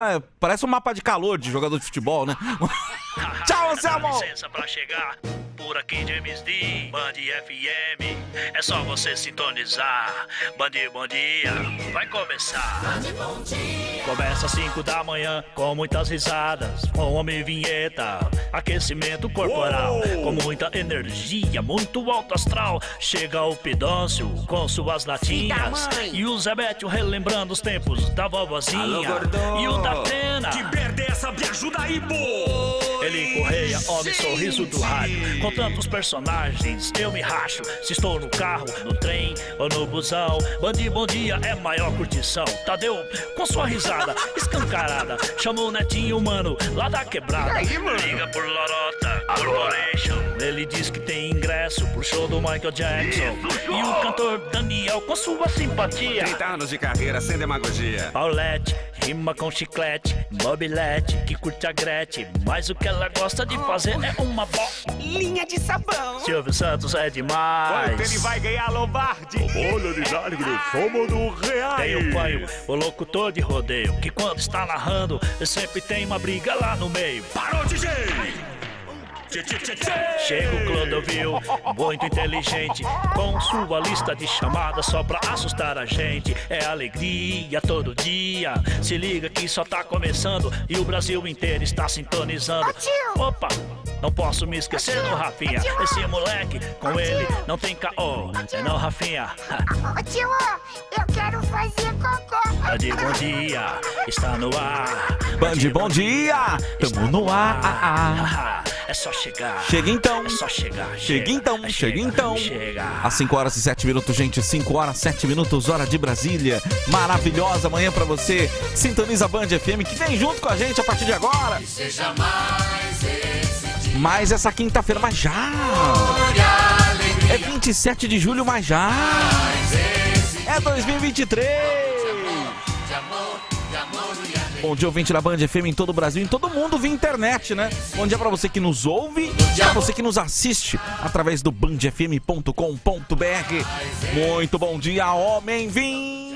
É, parece um mapa de calor de jogador de futebol, né? Tchau, Anselmo! Dá licença pra chegar por aqui James D, Band FM. É só você sintonizar. Band Bom Dia vai começar. Começa às 5 da manhã com muitas risadas, com homem vinheta, aquecimento corporal, com muita energia, muito alto astral. Chega o pedôncio com suas latinhas e o Zebete relembrando os tempos da vovozinha e o da Atena. Que merda é essa? Me ajuda aí, pô! Ele correia, homem sorriso do rádio. Com tantos personagens, eu me racho. Se estou no carro, no trem ou no busão. Bandi Bom Dia é maior curtição. Tadeu, com sua risada escancarada. Chama o netinho, mano, lá da quebrada. Liga por Lorota Corporation. Ele diz que tem ingresso pro show do Michael Jackson. E o cantor Daniel, com sua simpatia. 30 anos de carreira sem demagogia. Paulette, rima com chiclete, mobilete, que curte a Gretchen. Mas o que ela gosta de fazer é uma bolinha de sabão. Silvio Santos é demais. Quanto ele vai ganhar Lombardi? Olha de Jardim, somos do Real. Tem o panho, o locutor de rodeio, que quando está narrando, sempre tem uma briga lá no meio. Parou, DJ! Chega o Clodovil, muito inteligente, com sua lista de chamadas só pra assustar a gente. É alegria todo dia. Se liga que só tá começando e o Brasil inteiro está sintonizando. Opa! Não posso me esquecer do Rafinha. Esse moleque, com ele, não tem caô. É não, Rafinha. Ô tio, eu quero fazer cocô. Band Bom Dia, está no ar. Band Bom Dia! Tamo no ar! É só chegar. Chega então! É só chegar. Chega então, chega então. Chega. Às 5 horas e 7 minutos, gente. 5 horas e 7 minutos, hora de Brasília. Maravilhosa manhã pra você. Sintoniza a Band FM que vem junto com a gente a partir de agora. Mais essa quinta-feira, mas já! É 27 de julho, mas já! É 2023! Bom dia, ouvinte da Band FM em todo o Brasil, em todo mundo via internet, né? Bom dia pra você que nos ouve, pra você que nos assiste através do bandfm.com.br. Muito bom dia, homem vim!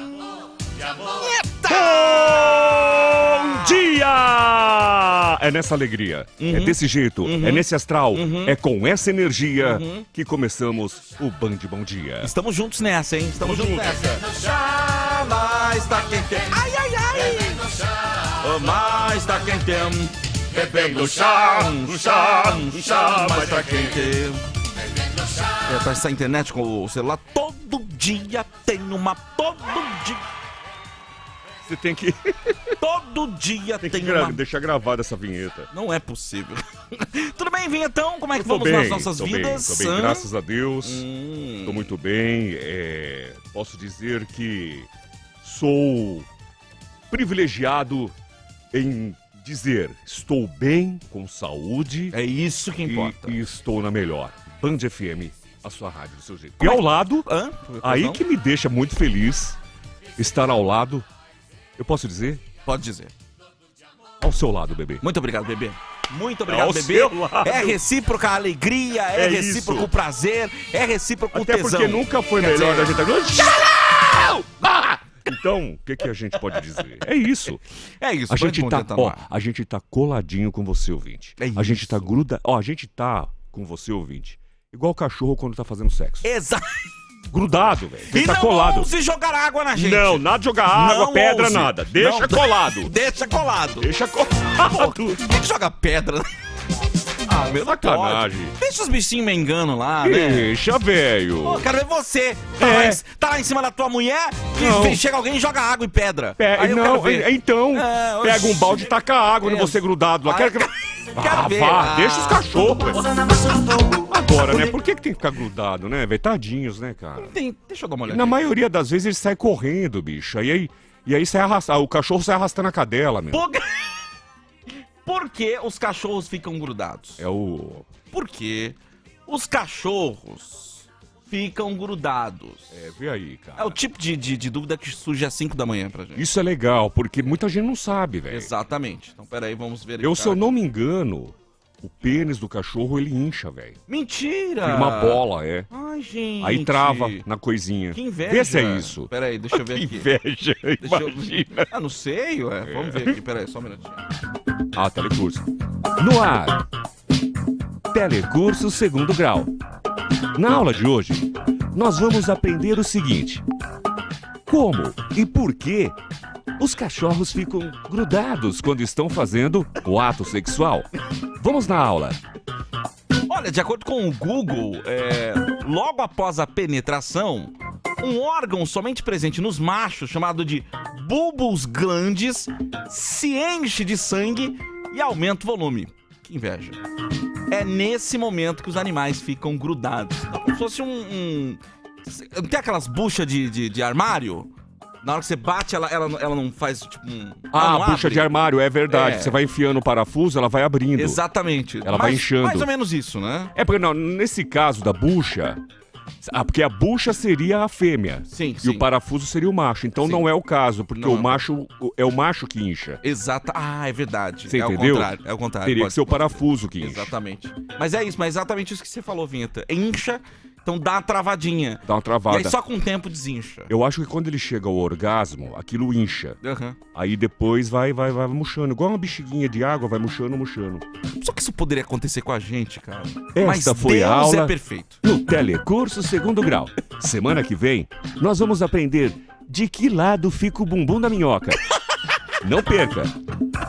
Dia! É nessa alegria, é desse jeito, é nesse astral, é com essa energia que começamos o Band Bom Dia. Estamos juntos nessa, hein? Estamos Tamo juntos junto. nessa. Jamais tá quente. Ai, ai, ai! Oh, mais tá quente. Bebendo chá, chá, chá, mais tá quente. É, pra essa internet com o celular, todo dia tem uma. Todo dia. Você tem que, Todo dia tem tem, que gra- uma. deixar gravada essa vinheta. Não é possível. Tudo bem, Vinhetão? Como é que tô vamos bem, nas nossas tô vidas? bem, tô bem, graças a Deus. Hum. Tô muito bem. é, posso dizer que sou privilegiado em dizer estou bem, com saúde É isso que e, importa. e estou na melhor. Band FM, a sua rádio do seu jeito. E ao lado, Hã? aí que me deixa muito feliz estar ao lado, eu posso dizer, Pode dizer. ao seu lado, bebê. Muito obrigado, bebê. Muito obrigado, Ao bebê. É recíproca a alegria, é, É recíproco isso. o prazer, é recíproco o Até tesão. porque nunca foi Quer melhor dizer, da gente. Ah! Então, o que, que a gente pode dizer? É isso. É isso, A gente tá, ó, a gente tá coladinho com você, ouvinte. É a gente tá isso. gruda, ó, a gente tá com você, ouvinte. Igual cachorro quando tá fazendo sexo. Exato. Grudado, velho. E tá não colado. ouse jogar água na gente. Não, nada de jogar água, Não pedra, ouse. nada. Deixa Não. colado. Deixa colado. Deixa colado. Quem que joga pedra? Ah, meu, Sacanagem. pode. Deixa os bichinhos me engano lá, né? Deixa, velho. Pô, quero ver você. Tá, É. lá em, tá lá em cima da tua mulher e chega alguém e joga água e pedra. Eu não, é- então, É, pega um balde e taca água É. no você grudado lá. Ah, Quero, quero- Ah, quero ver. vá, Ah. deixa os cachorros. velho. Agora, né? Por que, que tem que ficar grudado, né, velho? Tadinhos, né, cara? Tem- deixa eu dar uma olhada. Na maioria das vezes ele sai correndo, bicho. E aí, e aí sai arrastando. O cachorro sai arrastando a cadela, meu. Por... Por que os cachorros ficam grudados? É o. Porque os cachorros ficam grudados. É, vê aí, É cara. o tipo de, de, de dúvida que surge às 5 da manhã pra gente. Isso é legal, porque muita gente não sabe, velho. Exatamente. Então, peraí, vamos ver. Eu, se eu não me engano, o pênis do cachorro ele incha, velho. Mentira! Vira uma bola, é. Ai, gente. Aí trava na coisinha. Que inveja. Vê se é isso. Peraí, deixa eu ver Que aqui. inveja, Deixa eu- imagina. Ah, não sei, ué. Vamos ver aqui, peraí, só um minutinho. Ah, telecurso. No ar. Telecurso segundo grau. Na aula de hoje, nós vamos aprender o seguinte: como e por que os cachorros ficam grudados quando estão fazendo o ato sexual. Vamos na aula. Olha, de acordo com o Google, é, logo após a penetração, um órgão somente presente nos machos, chamado de bulbos glandes, se enche de sangue e aumenta o volume. Que inveja. É nesse momento que os animais ficam grudados. É Como se fosse um. um- tem aquelas buchas de, de, de armário? Na hora que você bate, ela, ela, ela não faz tipo um. Ah, bucha abre? de armário, é verdade. É. Você vai enfiando o parafuso, ela vai abrindo. Exatamente. Ela vai Mais- inchando. Mais ou menos isso, né? É porque não, nesse caso da bucha. Ah, porque a bucha seria a fêmea. Sim, E sim. o parafuso seria o macho. Então Sim. não é o caso, porque Não o macho é o macho que incha. Exata. Ah, é verdade. Você é entendeu? o contrário. É o contrário. Teria pode- que ser o parafuso que incha. Exatamente. Mas é isso, mas é exatamente isso que você falou, Vinheta. Incha, então dá uma travadinha. Dá uma E travada. aí só com o tempo desincha. Eu acho que quando ele chega ao orgasmo, aquilo incha. Aham. Aí depois vai, vai, vai murchando. Igual uma bexiguinha de água, vai murchando, murchando. Só que isso poderia acontecer com a gente, cara. Esta mas foi Deus a aula é perfeito. no Telecurso Segundo Grau. Semana que vem, nós vamos aprender de que lado fica o bumbum da minhoca. Não perca!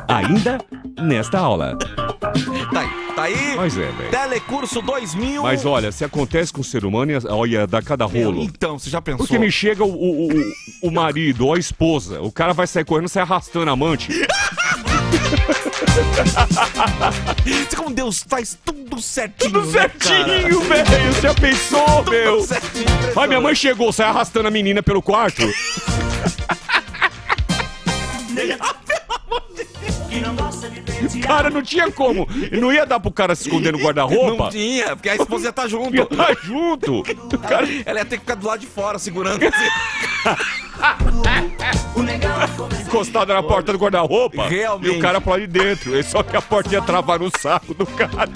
Ainda nesta aula. Tá aí. Tá aí. Mas é, velho. Telecurso 2000. Mas olha, se acontece com o ser humano, olha, dá cada Meu, rolo. Então, você já pensou? Porque me chega o, o, o, o marido ou a esposa, o cara vai sair correndo, sai arrastando a amante. Você como Deus faz tudo certinho. Tudo né, certinho, velho. Você já pensou, meu? Tudo certinho. Ai, minha mãe chegou, sai arrastando a menina pelo quarto. Cara, não tinha como. Não ia dar pro cara se esconder no Não guarda-roupa. tinha, porque a esposa ia estar junto. Ia tá junto. Cara... Ela ia ter que ficar do lado de fora segurando assim. encostada na porta do guarda-roupa. Realmente. E o cara pra de dentro. Só que a porta ia travar no saco do cara.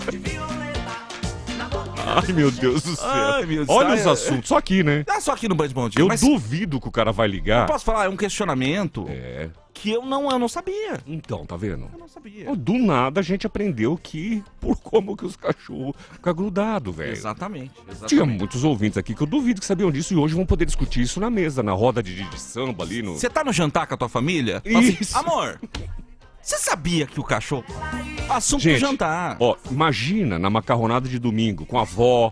Ai, meu Deus do céu. Ai, meu Deus. Olha os é- assuntos, só aqui, né? É só aqui no Band Bom Dia. Eu mas duvido que o cara vai ligar. posso falar, é um questionamento É. que eu não, eu não sabia. Então, tá vendo? Eu não sabia. Do nada a gente aprendeu que por como que os cachorros ficam grudados, velho. Exatamente. exatamente. Tinha muitos ouvintes aqui que eu duvido que sabiam disso e hoje vão poder discutir isso na mesa, na roda de, de samba ali no. Você tá no jantar com a tua família? Assim, Isso. Amor, você sabia que o cachorro. Assunto Gente, jantar. Ó, imagina na macarronada de domingo, com a avó,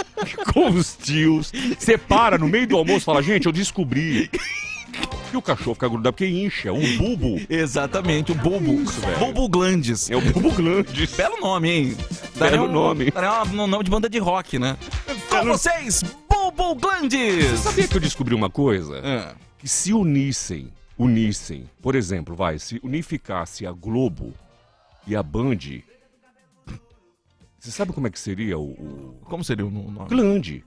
com os tios. Você para no meio do almoço e fala, gente, eu descobri que o cachorro fica grudado porque incha, o bulbo. Exatamente, o bulbo. velho. bulbo glandes. É o bulbo grande. Belo nome, hein? Belo um, nome. Daria um nome de banda de rock, né? Com vocês, Bulbo Glandes! Sabia que eu descobri uma coisa? Ah, Que se unissem, unissem, por exemplo, vai, se unificasse a Globo e a Band, você sabe como é que seria o, o como seria o nome? glande?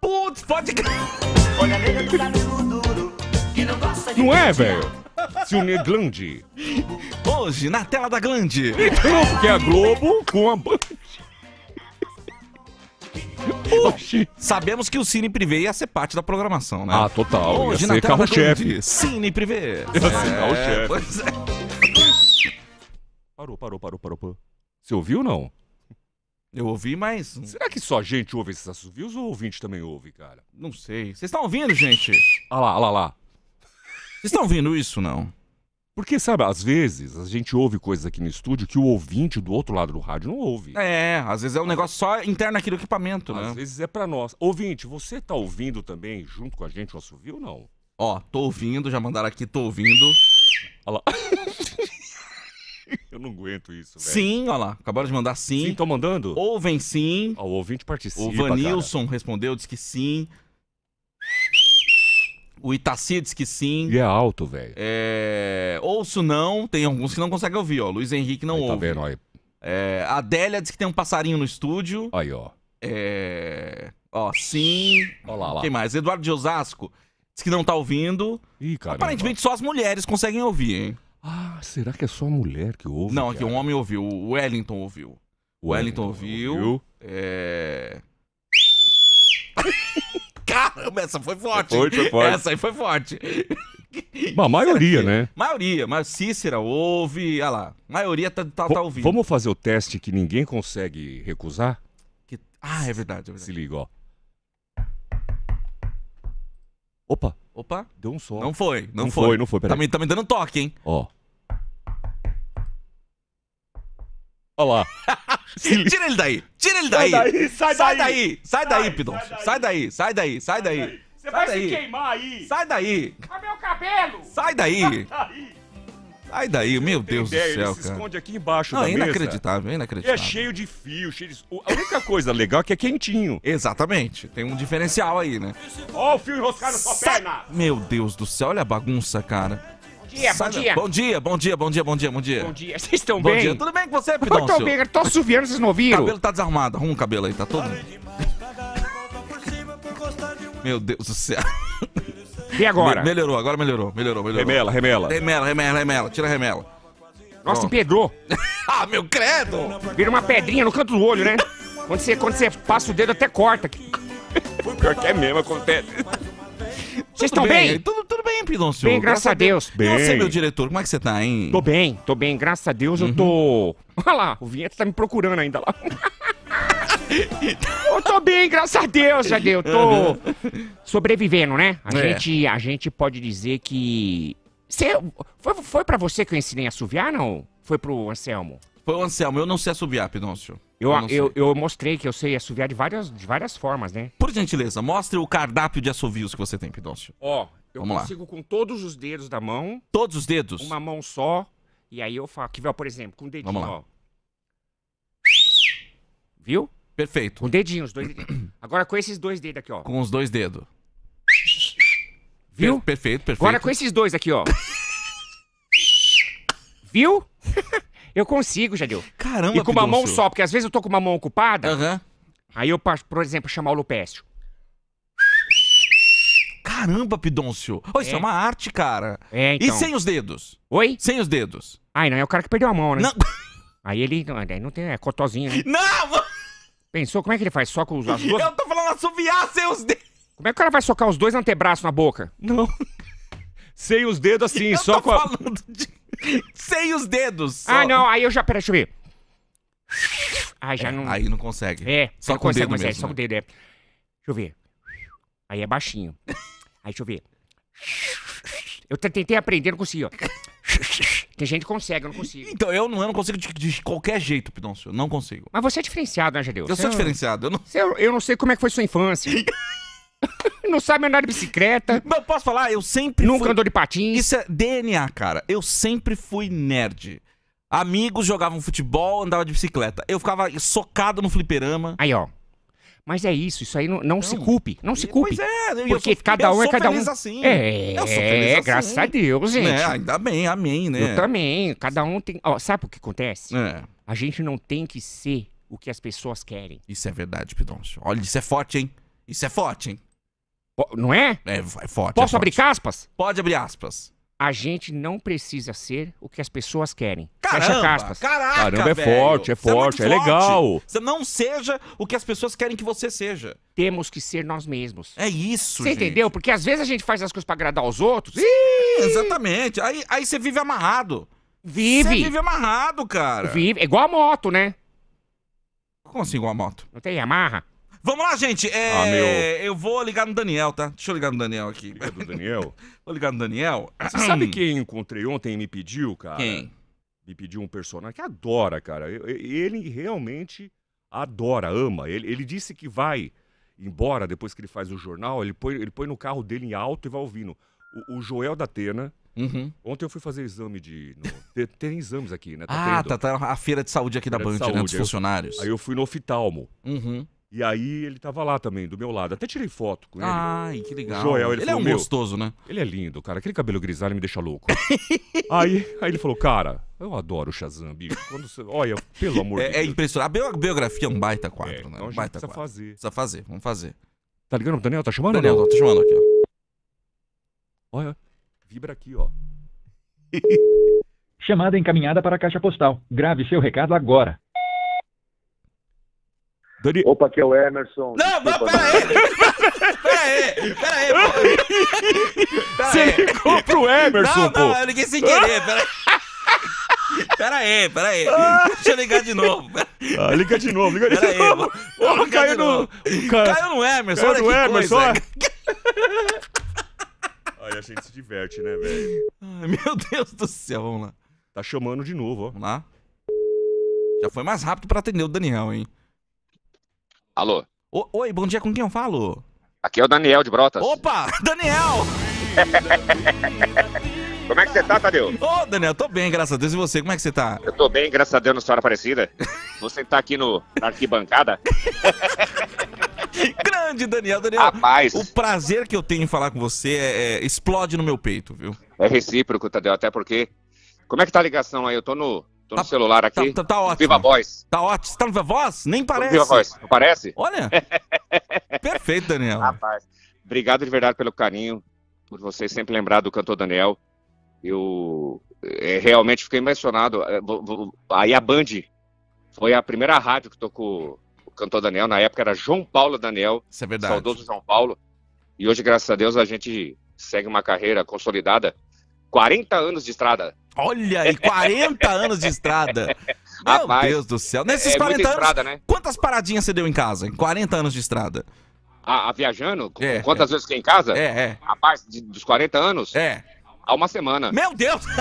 Putz, pode crer. Não é, velho? Se unir glande. Hoje, na tela da Glande. Então, porque é a Globo com a Band. Oxi. Sabemos que o Cine Privé ia ser parte da programação, né? Ah, total. Hoje, Ia na ser tela carro-chefe. Glande. Cine Privé. Ia ser carro-chefe. pois é. Parou, parou, parou, parou, parou. Você ouviu ou não? Eu ouvi, mas Será que só a gente ouve esses assovios ou o ouvinte também ouve, cara? não sei. Vocês estão ouvindo, gente? Ah lá, ah lá, lá. Vocês estão ouvindo isso, não? Porque, sabe, às vezes a gente ouve coisas aqui no estúdio que o ouvinte do outro lado do rádio não ouve. É, às vezes é um negócio só interno aqui do equipamento, né? Às vezes é pra nós. Ouvinte, você tá ouvindo também, junto com a gente, o assovio ou não? Ó, tô ouvindo, já mandaram aqui, tô ouvindo. Olha lá. Eu não aguento isso, velho. Sim, ó lá, acabaram de mandar Sim, sim. estão mandando? Ouvem sim. Ó, o ouvinte participa, O Vanilson respondeu, disse que sim. O Itaci disse que sim. cara. E é alto, velho. É... Ouço não, tem alguns que não conseguem ouvir, ó. Luiz Henrique não Aí, Tá ouve. vendo? Aí, É, a Adélia disse que tem um passarinho no estúdio. aí ó. É... Ó, sim. Ó lá, lá. Quem mais? Eduardo de Osasco disse que não tá ouvindo. Ih, cara. Aparentemente só as mulheres conseguem ouvir, hein? Ah, será que é só a mulher que ouve? Não, aqui cara? um homem ouviu. O Wellington ouviu. O Wellington ouviu. É. Caramba, essa foi forte. Foi, foi forte. Essa aí foi forte. Mas a maioria, né? Maioria, mas Cícera ouve. Olha lá. Maioria tá, tá, tá ouvindo. Vamos fazer o teste que ninguém consegue recusar? Que- Ah, é verdade, é Se verdade. liga, ó. Opa, Opa, deu um som. não foi, não, Não foi. foi, não foi, peraí. Tá me, tá me dando toque, hein? Ó. Olha lá. Tira ele daí, tira ele daí. Sai daí, sai daí. daí, sai daí, Sai, Pidoncio. sai daí. Sai daí, sai daí, sai daí. Você vai se daí. queimar aí. Sai daí, Olha meu cabelo! sai daí. Aí. Sai daí, meu Tem Deus do ideia, céu, ele se cara. esconde aqui embaixo Não, da é mesa. inacreditável, é E é inacreditável. cheio de fio, cheio de... A única coisa legal é que é quentinho. Exatamente, tem um diferencial aí, né? Ó o fio enroscado na sua perna. Meu Deus do céu, olha a bagunça, cara. Bom dia, bom dia! Bom dia, bom dia, bom dia, bom dia, bom dia. Bom dia, vocês estão Bom bem? dia. Tudo bem com você, Eu Pidoncio? tô bem, eu tô assoviando, vocês não O ouviram? cabelo tá desarrumado. Arruma o cabelo aí, tá todo. Meu Deus do céu. E agora? Me- melhorou, agora melhorou, melhorou, melhorou. Remela, remela. Remela, remela, remela. Tira a remela. Nossa, Ó. empedrou. Ah, meu credo! Vira uma pedrinha no canto do olho, né? Quando você, quando você passa o dedo, até corta. Pior que é mesmo, acontece. Vocês estão bem? Tudo, bem. Bem, graças a Deus. E você, Bem. meu diretor, como é que você tá, hein? Tô bem, tô bem, graças a Deus eu tô. Olha lá, o Vinheta tá me procurando ainda lá. eu tô bem, graças a Deus, já deu. Tô sobrevivendo, né? A, É. gente, a gente pode dizer que. Cê, foi, foi pra você que eu ensinei a assoviar, não? Foi pro Anselmo? Foi o Anselmo, eu não sei assobiar, Pidoncio. Eu, sei. eu, eu mostrei que eu sei assoviar de várias, de várias formas, né? Por gentileza, mostre o cardápio de assovios que você tem, Pidoncio. Ó, eu Vamos lá. consigo com todos os dedos da mão, Todos os dedos? uma mão só, e aí eu faço. Aqui, ó, por exemplo, com o dedinho, Vamos lá. ó. Viu? Perfeito. Com o dedinho, os dois dedinhos. Agora com esses dois dedos aqui, ó. Com os dois dedos. Viu? Per- perfeito, perfeito. Agora com esses dois aqui, ó. Viu? Eu consigo, Jadeu. Caramba, E com uma mão só, porque às vezes eu tô com uma mão ocupada, Aham. aí eu passo, por exemplo, chamar o Lupécio. Caramba, Pidoncio. Oh, isso é. É. uma arte, cara. É, então. E sem os dedos? Oi? Sem os dedos. Ai, não, é o cara que perdeu a mão, né? Não. Aí ele aí não tem, é cotozinho, né? Não! Pensou, como é que ele faz? Soca os, as duas... Eu tô falando assoviar sem os dedos. Como é que o cara vai socar os dois antebraços na boca? Não. Sem os dedos assim, Eu só tô com a... falando de... Sem os dedos. só. Ah, não, aí eu já... Pera, deixa eu ver. Ai, já É, não... Aí não consegue. É, Só com o consegue dedo mais, é, mesmo, só né? com o dedo, é. Deixa eu ver. Aí é baixinho. Aí deixa eu ver. Eu tentei aprender, não consegui, ó. Tem gente que consegue, eu não consigo. Então, eu não, eu não consigo de, de qualquer jeito, Pidoncio. Não consigo. Mas você é diferenciado, né, Jadeu? Eu sou é- diferenciado. Eu não... você- eu não sei como é que foi sua infância. não sabe andar de bicicleta, Mas eu posso falar, eu sempre nunca fui... andou de patins. Isso é DNA, cara. Eu sempre fui nerd. Amigos jogavam futebol, andava de bicicleta. Eu ficava socado no fliperama. Aí, ó. Mas é isso, isso aí não, não se Não. culpe. Não se culpe. Pois é, Porque sou- cada um é cada um. assim. É, Eu sou feliz assim. graças a Deus, gente. Né? Ainda bem, amém, né? Eu também. Cada um tem. Ó, sabe o que acontece? É, A gente não tem que ser o que as pessoas querem. isso é verdade, Pidoncio. Olha, isso é forte, hein? Isso é forte, hein? Não é? É, é forte. Posso é abrir forte. aspas? Pode abrir aspas. A gente não precisa ser o que as pessoas querem. Caramba, Fecha. Caraca, Caramba, é velho. forte, é Você muito forte, é legal. Você não seja o que as pessoas querem que você seja. Temos que ser nós mesmos. É isso, Você gente. entendeu? Porque às vezes a gente faz as coisas pra agradar os outros. Ih, Exatamente. Aí, aí você vive amarrado. Você vive. vive amarrado, cara. Vive. É igual a moto, né? Como assim igual a moto? Não tem amarra? Vamos lá, gente. É, Ah, meu. Eu vou ligar no Daniel, tá? Deixa eu ligar no Daniel aqui. Liga do Daniel. Vou ligar no Daniel. Você sabe quem encontrei ontem e me pediu, cara? Quem? Me pediu um personagem que adora, cara. Ele realmente adora, ama. Ele, ele disse que vai embora depois que ele faz o jornal, ele põe, ele põe no carro dele em alto e vai ouvindo. O, o Joel da Atena. Uhum. Ontem eu fui fazer exame de. no- tem, tem exames aqui, né? Ah, tendo. tá, tá a feira de saúde aqui da Feira Band, de né? Dos saúde, aí eu- funcionários. Aí eu fui no oftalmo. Uhum. E aí ele tava lá também, do meu lado. Até tirei foto com ele. Ai, que legal. Joel, ele é falou, um meu, gostoso, né? Ele é lindo, cara. Aquele cabelo grisalho me deixa louco. aí, aí ele falou, cara, eu adoro o Shazam, bicho. Quando você... Olha, pelo amor de É, é Deus. impressionante. A bio- biografia é um baita É, quadro, né? então a Um baita precisa quadro. fazer. Precisa fazer, vamos fazer. Tá ligando pro Daniel? Tá chamando? Daniel, te chamando aqui, ó. Olha, vibra aqui, ó. Chamada encaminhada para a caixa postal. Grave seu recado agora. Dani... Opa, aqui é o Emerson. Não, mas Desculpa, pera aí. Pera aí, aí. Você aí. ligou pro Emerson, Não, pô. não, eu liguei sem querer, pera aí. Pera aí, pera aí. Deixa eu ligar de novo. Ah, liga de novo, liga de pera aí. novo. Ó, ligar caiu no... Ca- Caiu no Emerson, Caiu olha no que Emerson, coisa. Aí a gente se diverte, né, velho? Ai, meu Deus do céu, vamos lá. Tá chamando de novo, ó. Vamos lá. Já foi mais rápido pra atender o Daniel, hein? Alô, Ô- Oi, bom dia, com quem eu falo? aqui é o Daniel de Brotas. Opa, Daniel! Como é que você tá, Tadeu? Ô, Daniel, tô bem, graças a Deus. E você, como é que você tá? Eu tô bem, graças a Deus, na Senhora Aparecida. Você tá aqui no, na arquibancada? Grande, Daniel. Daniel, Rapaz, o prazer que eu tenho em falar com você é, é- explode no meu peito, viu? é recíproco, Tadeu, até porque... Como é que tá a ligação aí? Eu tô no, tô no Tá- celular Tá, aqui. tá, tá ótimo. Viva Voz. Tá ótimo. Você tá no Viva Voz? Nem no parece. Viva Voz. Não parece? Olha. Perfeito, Daniel. Rapaz, obrigado de verdade pelo carinho, por você sempre lembrar do cantor Daniel. Eu é, realmente fiquei. É, vo- Aí a Band foi a primeira rádio que tocou o cantor Daniel. Na época era João Paulo Daniel, Isso é verdade. saudoso João Paulo. E hoje, graças a Deus, a gente segue uma carreira consolidada. 40 anos de estrada. Olha aí, 40 anos de estrada. Meu Rapaz, Deus do céu. Nesses é 40 muita anos, estrada, né? quantas paradinhas você deu em casa? Em 40 anos de estrada? A, a viajando, É, quantas vezes fiquei em casa? É, é, Rapaz, de- dos 40 anos, é. há uma semana. Meu Deus!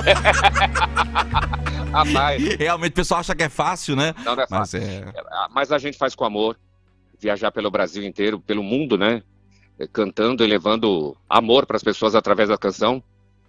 Rapaz, Realmente o pessoal acha que é fácil, né? não, não é Mas fácil. é. É, Mas a gente faz com amor, viajar pelo Brasil inteiro, pelo mundo, né? É, Cantando e levando amor para as pessoas através da canção.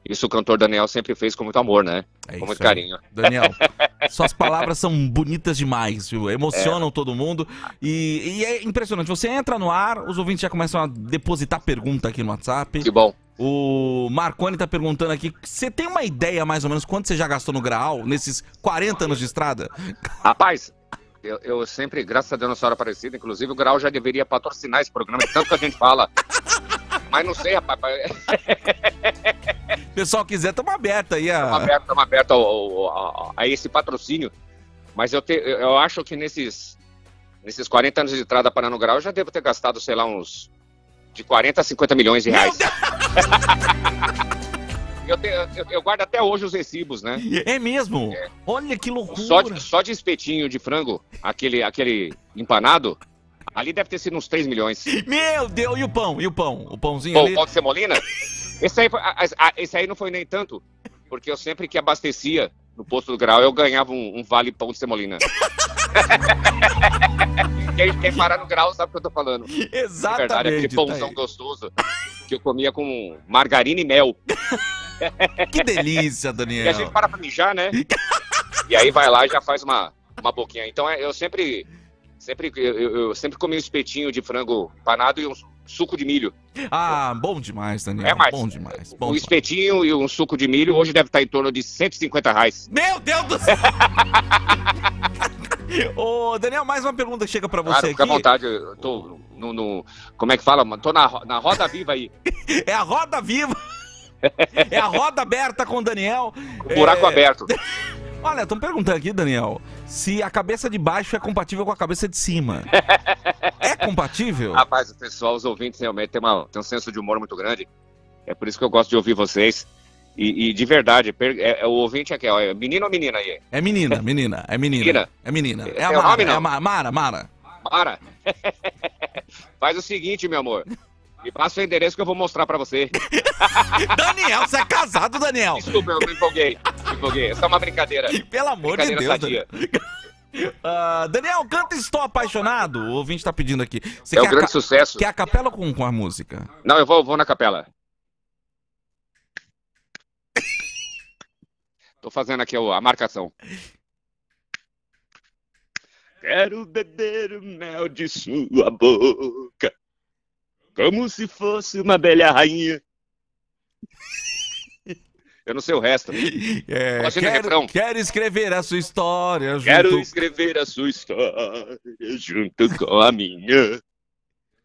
Isso o cantor Daniel sempre fez com muito amor, né? é com muito aí. carinho. Daniel, suas palavras são bonitas demais, viu? Emocionam todo mundo. E, e é impressionante. Você entra no ar, os ouvintes já começam a depositar pergunta aqui no WhatsApp. Que bom. O Marconi tá perguntando aqui: você tem uma ideia mais ou menos quanto você já gastou no Graal nesses 40 anos de estrada? Rapaz, eu, eu sempre, graças a Deus, Nossa Senhora Aparecida, inclusive o Grau já deveria patrocinar esse programa, tanto que a gente fala. Mas não sei, rapaz. O pessoal quiser, tamo aberto aí. Estamos A... abertos estamos abertos ao- ao- ao- a esse patrocínio. Mas eu, te- eu acho que nesses, nesses 40 anos de estrada para no grau, eu já devo ter gastado, sei lá, uns de 40 a 50 milhões de reais. eu, te- eu- eu guardo até hoje os recibos, né? É mesmo? Olha que loucura. Só de, só de espetinho de frango, aquele, aquele empanado, ali deve ter sido uns 3 milhões. Meu Deus, e o pão? E o pão? O pãozinho Pô, ali? pão de semolina? Esse aí, esse aí não foi nem tanto, porque eu sempre que abastecia no posto do grau, eu ganhava um, um vale pão de semolina. quem, quem parar no grau sabe o que eu tô falando. É verdade, Exatamente. aquele tá pãozão aí. gostoso que eu comia com margarina e mel. Que delícia, E a Daniel. gente para pra mijar, né? E aí vai lá e já faz uma, uma boquinha. Então é, eu sempre, sempre, eu, eu- sempre comi um espetinho de frango empanado e um suco de milho. Ah, bom demais, Daniel. É mais. Bom demais. Bom um demais. espetinho e um suco de milho hoje deve estar em torno de 150 reais. Meu Deus do céu! Ô, Daniel, mais uma pergunta que chega pra você Claro, fica à aqui. vontade. Eu tô no, no- Como é que fala? Tô na, na roda viva aí. É a roda viva. É a roda aberta com o Daniel. O buraco É, aberto. Olha, estão perguntando aqui, Daniel, se a cabeça de baixo é compatível com a cabeça de cima. É compatível? Rapaz, o pessoal, os ouvintes realmente tem, uma, tem um senso de humor muito grande. É por isso que eu gosto de ouvir vocês. E, e de verdade, per- é- é o ouvinte aqui, ó, é menino ou menina aí? É menina, menina, é menina. Menina? É menina. É a Mara, é a Ma- Mara, Mara. Para. Faz o seguinte, meu amor. Me passa o endereço que eu vou mostrar pra você. Daniel, você é casado, Daniel. Desculpa, eu me empolguei. Me empolguei. Essa é uma brincadeira. Pelo amor de Brincadeira Deus, sadia. Daniel. Ah, Daniel, canta Estou Apaixonado. O ouvinte tá pedindo aqui. Você É um a grande ca- sucesso. quer a capela com, com a música? Não, eu vou, vou na capela. Tô fazendo aqui a marcação. Quero beber o mel de sua boca, como se fosse uma velha rainha. Eu não sei o resto. É, Imagina o quero, refrão. quero escrever a sua história junto... Quero escrever a sua história junto com a minha.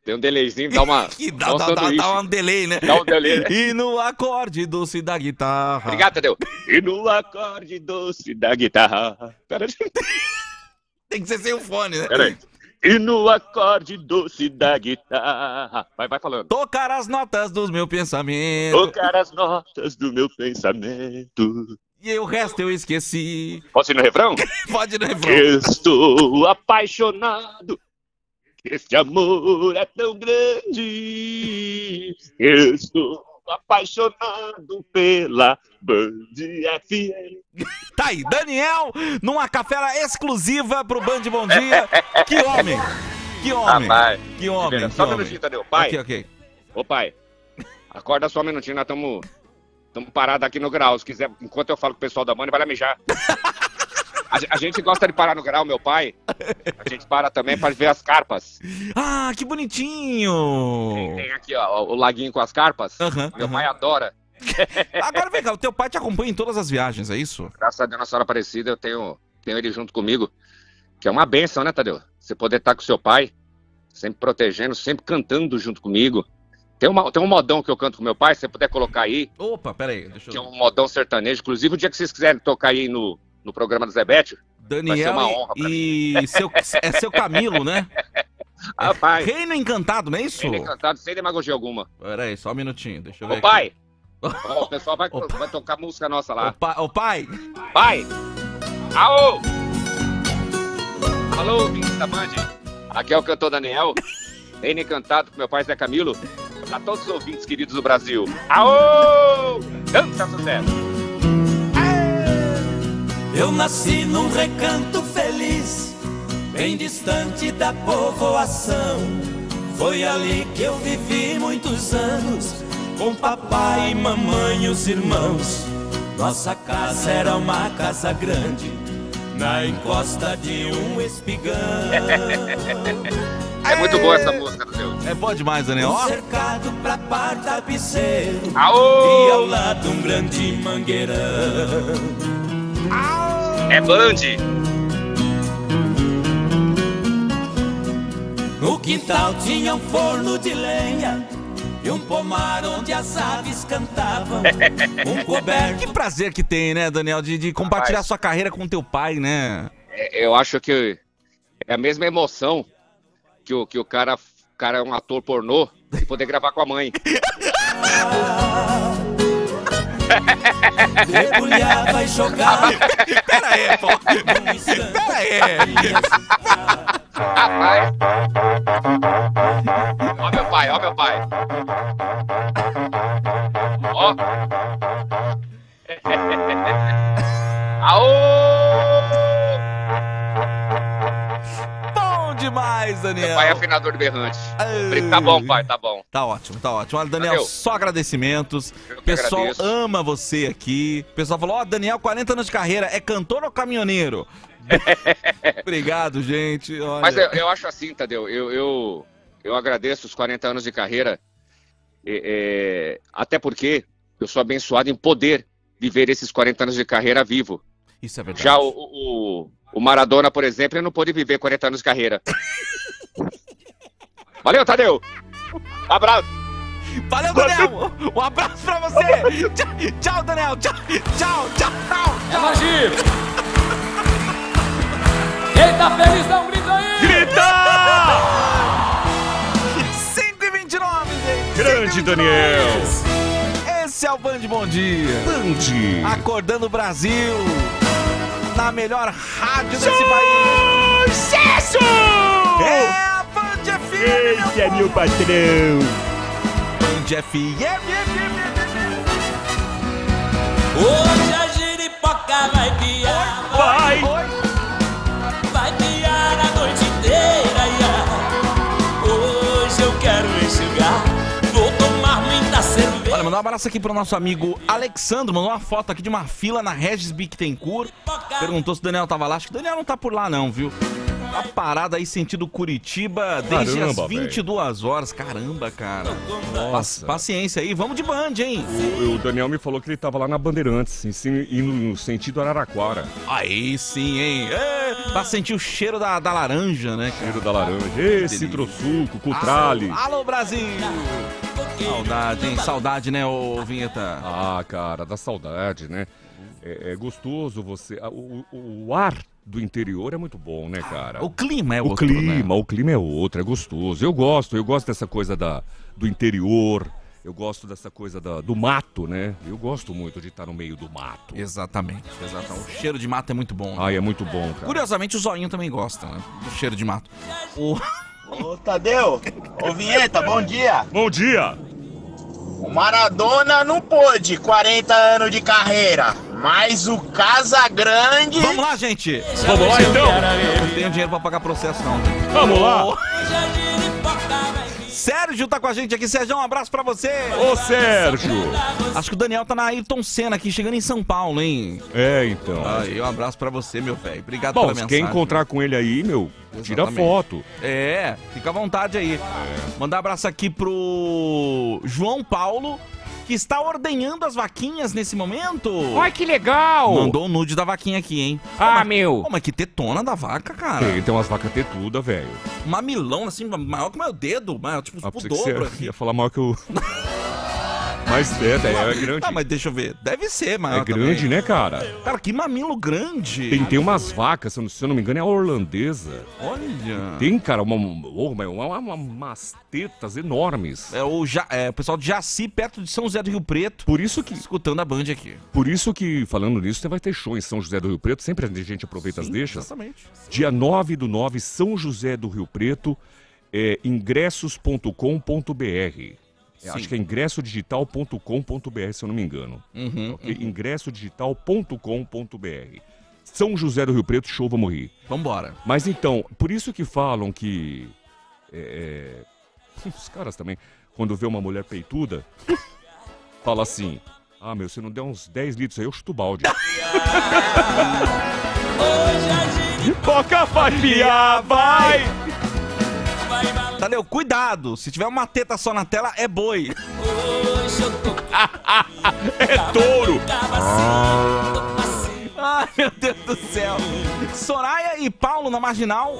Tem um delayzinho, dá uma. Que dá, dá um dá, dá, um delay, né? Dá um delay. E no acorde doce da guitarra. Obrigado, Tadeu. E no acorde doce da guitarra. Pera. Tem que ser sem o fone, né? Pera aí. E no acorde doce da guitarra. Vai, vai falando. Tocar as notas dos meus pensamentos. Tocar as notas do meu pensamento. E o resto eu esqueci. Posso ir no refrão? Pode ir no refrão. Estou apaixonado. Este amor é tão grande. Estou apaixonado pela Band FM. Tá aí, Daniel, numa cafera exclusiva pro Band Bom Dia. Que homem! Que homem! Rapaz, que homem! Que Só um minutinho, Tadeu. Pai, Ok, ok. ô pai, acorda só um minutinho, nós estamos Estamos parados aqui no grau. Se quiser, enquanto eu falo com o pessoal da banda, vai lá mijar. A, a gente gosta de parar no grau, meu pai. A gente para também para ver as carpas. Ah, que bonitinho! Tem aqui, ó, o laguinho com as carpas. Aham, Meu aham. pai adora. Agora vem cá, o teu pai te acompanha em todas as viagens, é isso? Graças a Deus, Nossa Senhora Aparecida, eu tenho, tenho ele junto comigo. Que é uma benção, né, Tadeu? Você poder estar com seu pai, sempre protegendo, sempre cantando junto comigo. Tem, uma, tem um modão que eu canto com meu pai, se você puder colocar aí, Opa, peraí, deixa que é eu... um modão sertanejo. Inclusive, o dia que vocês quiserem tocar aí no, no programa do ser Daniel uma honra pra e, e seu, é seu Camilo, né? rapaz, Reino Encantado, não é isso? ele é cantado sem demagogia alguma. Peraí, só um minutinho, deixa eu ver Ô aqui. pai, ó, o pessoal vai, Ô, vai tocar música nossa Ô, lá. pa- ô, pai, Pai! Aô! Alô, ouvintes da Band. Aqui é o cantor Daniel. Reino encantado com meu pai Zé Camilo. A todos os ouvintes queridos do Brasil. Aô! Canta sucesso! Eu nasci num recanto feliz, bem distante da povoação. Foi ali que eu vivi muitos anos, com papai e mamãe e os irmãos. Nossa casa era uma casa grande, na encosta de um espigão. É muito boa essa música, Deus. é bom demais, Daniel. Um Ó, cercado pra par e Aô! ao lado um grande mangueirão. É Band! No quintal tinha um forno de lenha e um pomar onde as aves cantavam. Um coberto que prazer que tem, né, Daniel, de, de compartilhar Rapaz. sua carreira com teu pai, né? É, Eu acho que é a mesma emoção que o, que o cara, o cara é um ator pornô e poder gravar com a mãe. debulhava e jogava. Pera aí, pô. Pera aí. Rapaz! Ó meu pai, ó meu pai. Daniel. Pai é afinador de berrante. Tá bom, pai, tá bom. Tá ótimo, tá ótimo. Olha, Daniel, Valeu. só agradecimentos. Eu O pessoal agradeço. ama você aqui. O pessoal falou: Ó, Daniel, 40 anos de carreira, é cantor ou caminhoneiro? Obrigado, gente. Olha. Mas eu, eu acho assim, Tadeu, eu, eu, eu agradeço os 40 anos de carreira, é, é, até porque eu sou abençoado em poder viver esses 40 anos de carreira vivo. Isso é verdade. Já o, o, o Maradona, por exemplo, ele não pôde viver 40 anos de carreira. Valeu, Tadeu! Abraço! Valeu, Daniel! Um abraço pra você! tchau, tchau, Daniel! Tchau, tchau, tchau! tchau. Imagina! Quem tá feliz dá um grito aí! Grita! 5h29, gente! Grande 5h29. Daniel. Esse é o Band Bom Dia! Band. Acordando o Brasil! Na melhor rádio desse país! Esse é meu patrão. Band FM! Hoje a giripoca vai piar, Vai! vai Olha, mandar um abraço aqui pro nosso amigo Alexandro. Mandou uma foto aqui de uma fila na Regis Bittencourt. Perguntou se o Daniel tava lá. Acho que o Daniel não tá por lá, não, viu? Uma parada aí sentido Curitiba desde Caramba, as 22 horas. Caramba, cara. Nossa. Paciência aí, vamos de band, hein? O, o Daniel me falou que ele tava lá na Bandeirantes, indo no sentido Araraquara. Aí sim, hein? É, pra sentir o cheiro da, da laranja, né, cara? Cheiro da laranja. Esse citrosuco, cutrale. Alô, alô, Brasil! Saudade, hein? Saudade, né, ô Vinheta? Ah, cara, dá saudade, né? É, é gostoso você. ah, O, o- o ar do interior é muito bom, né, cara? O clima é o outro, clima, né? o clima é outro, é gostoso. Eu gosto, eu gosto dessa coisa da, do interior. Eu gosto dessa coisa da- do mato, né? Eu gosto muito de estar no meio do mato. Exatamente, exatamente. O cheiro de mato é muito bom. né? Ai, é muito bom, cara. Curiosamente, o zoinho também gosta, né? Do cheiro de mato. O... Ô, Tadeu, ô Vinheta, bom dia. Bom dia. O Maradona não pôde, 40 anos de carreira, mas o Casagrande... Vamos lá, gente! Vamos lá, então? Eu não tenho dinheiro pra pagar processo, não. Vamos lá. Sérgio tá com a gente aqui. Sérgio, um abraço pra você. Ô, Sérgio. Acho que o Daniel tá na Ayrton Senna aqui, chegando em São Paulo, hein? É, então. Aí, um abraço pra você, meu velho. Obrigado Bom, pela mensagem. quer encontrar com ele aí, meu, tira Exatamente. foto. É, fica à vontade aí. Mandar abraço aqui pro João Paulo, que está ordenhando as vaquinhas nesse momento. Ai, que legal! Mandou o nude da vaquinha aqui, hein? Ah, mas, meu. Pô, mas que tetona da vaca, cara. Tem, tem umas vacas tetudas, velho. Mamilão, assim, maior que o meu dedo. Maior, tipo, Ah, o pensei que dobro. você ia falar mal que eu... Mas é, é, é grande. Ah, mas deixa eu ver. Deve ser maior É grande, também. né, cara? Cara, que mamilo grande. Tem, tem umas vacas, se eu não- se eu não me engano, é a holandesa. Olha. Tem, cara, uma, uma, uma- uma- umas tetas enormes. É o, ja, é o pessoal de Jaci, perto de São José do Rio Preto, Por isso que, escutando a Band aqui. por isso que falando nisso, você vai ter show em São José do Rio Preto. Sempre a gente aproveita as deixas. Exatamente. Dia 9 do 9, São José do Rio Preto, é, ingressos.com.br. É, Sim. acho que é ingressodigital.com.br, se eu não me engano. Uhum, Ok? Ingressodigital.com.br. São José do Rio Preto, show Vamos Rir. Vambora. Mas então, por isso que falam que. é, é, os caras também, quando vê uma mulher peituda, fala assim: Ah, meu, se não der uns 10 litros aí, eu chuto balde. Toca fatia, vai! Tadeu, cuidado. Se tiver uma teta só na tela, é boi. É touro! Ai, meu Deus do céu. Soraya e Paulo na Marginal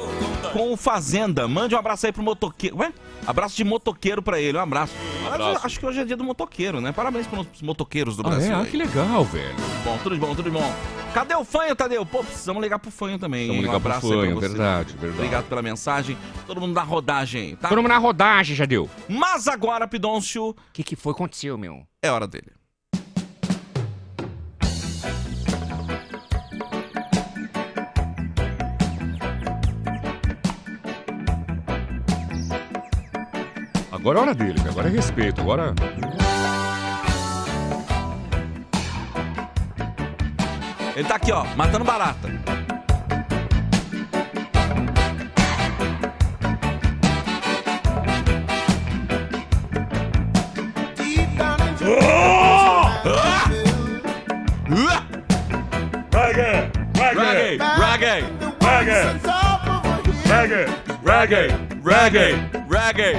com o Fazenda. Mande um abraço aí pro motoqueiro. Ué? Abraço de motoqueiro pra ele. Um abraço. abraço. Acho que hoje é dia do motoqueiro, né? Parabéns pros motoqueiros do Ah, Brasil. é? Ah, que legal, velho. Bom, tudo de bom, tudo de bom. Cadê o fanho, Tadeu? Pô, precisamos ligar pro fanho também. Vamos ligar um abraço pro aí fanho, pra você. verdade, verdade. Obrigado pela mensagem. Todo mundo na rodagem, tá? Todo mundo na rodagem, já deu. O Mas agora, Pidoncio, que, que foi que aconteceu, meu? é hora dele. Agora é hora dele, cara. agora é respeito. Agora. Ele tá aqui, ó, matando barata. Reggae! Reggae, reggae, Reggae! Reggae! Reggae! reggae, reggae.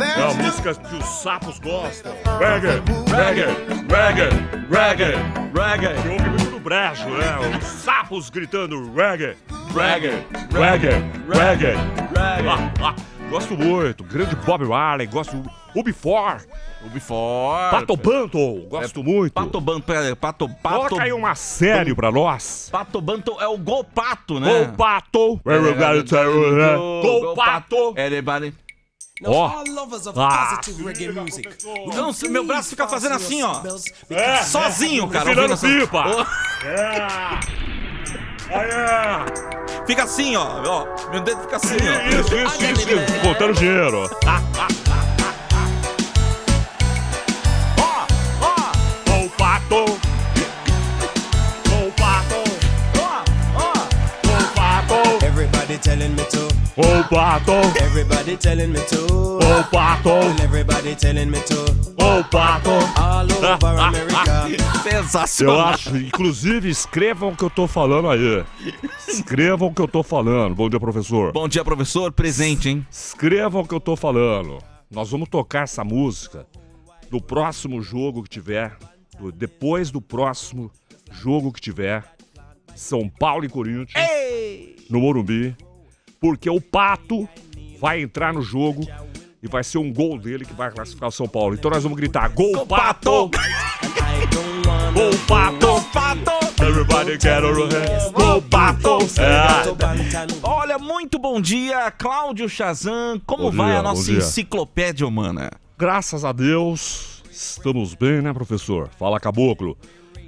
É que os sapos gostam. Reggae! Reggae! Reggae! Reggae! Reggae, Brejo, né? Os sapos gritando reggae! reggae, Reggae! Reggae! Ah, ah, gosto muito. Grande Bob Marley, gosto. Ubifor, O Before. Pato Banto, gosto muito. Pato Banto, pera, Pato, Pato. Coloca aí uma série pra nós. Pato Banto é o Gol Pato, né? Ô, Pato. É, Gol, Gol, Pato. Everybody. Ó. Ah. Eu não meu braço fica fazendo assim, ó. É, Sozinho, cara. Virando pipa. É! Aí é! Fica assim, ó. ó. Meu dedo fica assim, ó. Isso, isso, isso, isso. Contando dinheiro. Gol, pato! Everybody telling me to. Gol, pato, Everybody telling me to. ô pato, Well, everybody telling me to. ô pato. All over America. Eu Sensacional. acho, inclusive, escrevam o que eu tô falando aí. Escrevam o que eu tô falando. Bom dia, professor. Bom dia, professor. Presente, hein? Escrevam o que eu tô falando. Nós vamos tocar essa música no próximo jogo que tiver, do- depois do próximo jogo que tiver, São Paulo e Corinthians, no Morumbi, porque o Pato vai entrar no jogo e vai ser um gol dele que vai classificar o São Paulo. Então nós vamos gritar: Gol Pato! Don't wanna Gol Pato! Pato! Everybody get. Gol Pato! É. Olha, muito bom dia, Cláudio Chazan. Como Bom vai dia, a nossa dia. enciclopédia humana? Graças a Deus, estamos bem, né, professor? Fala, caboclo.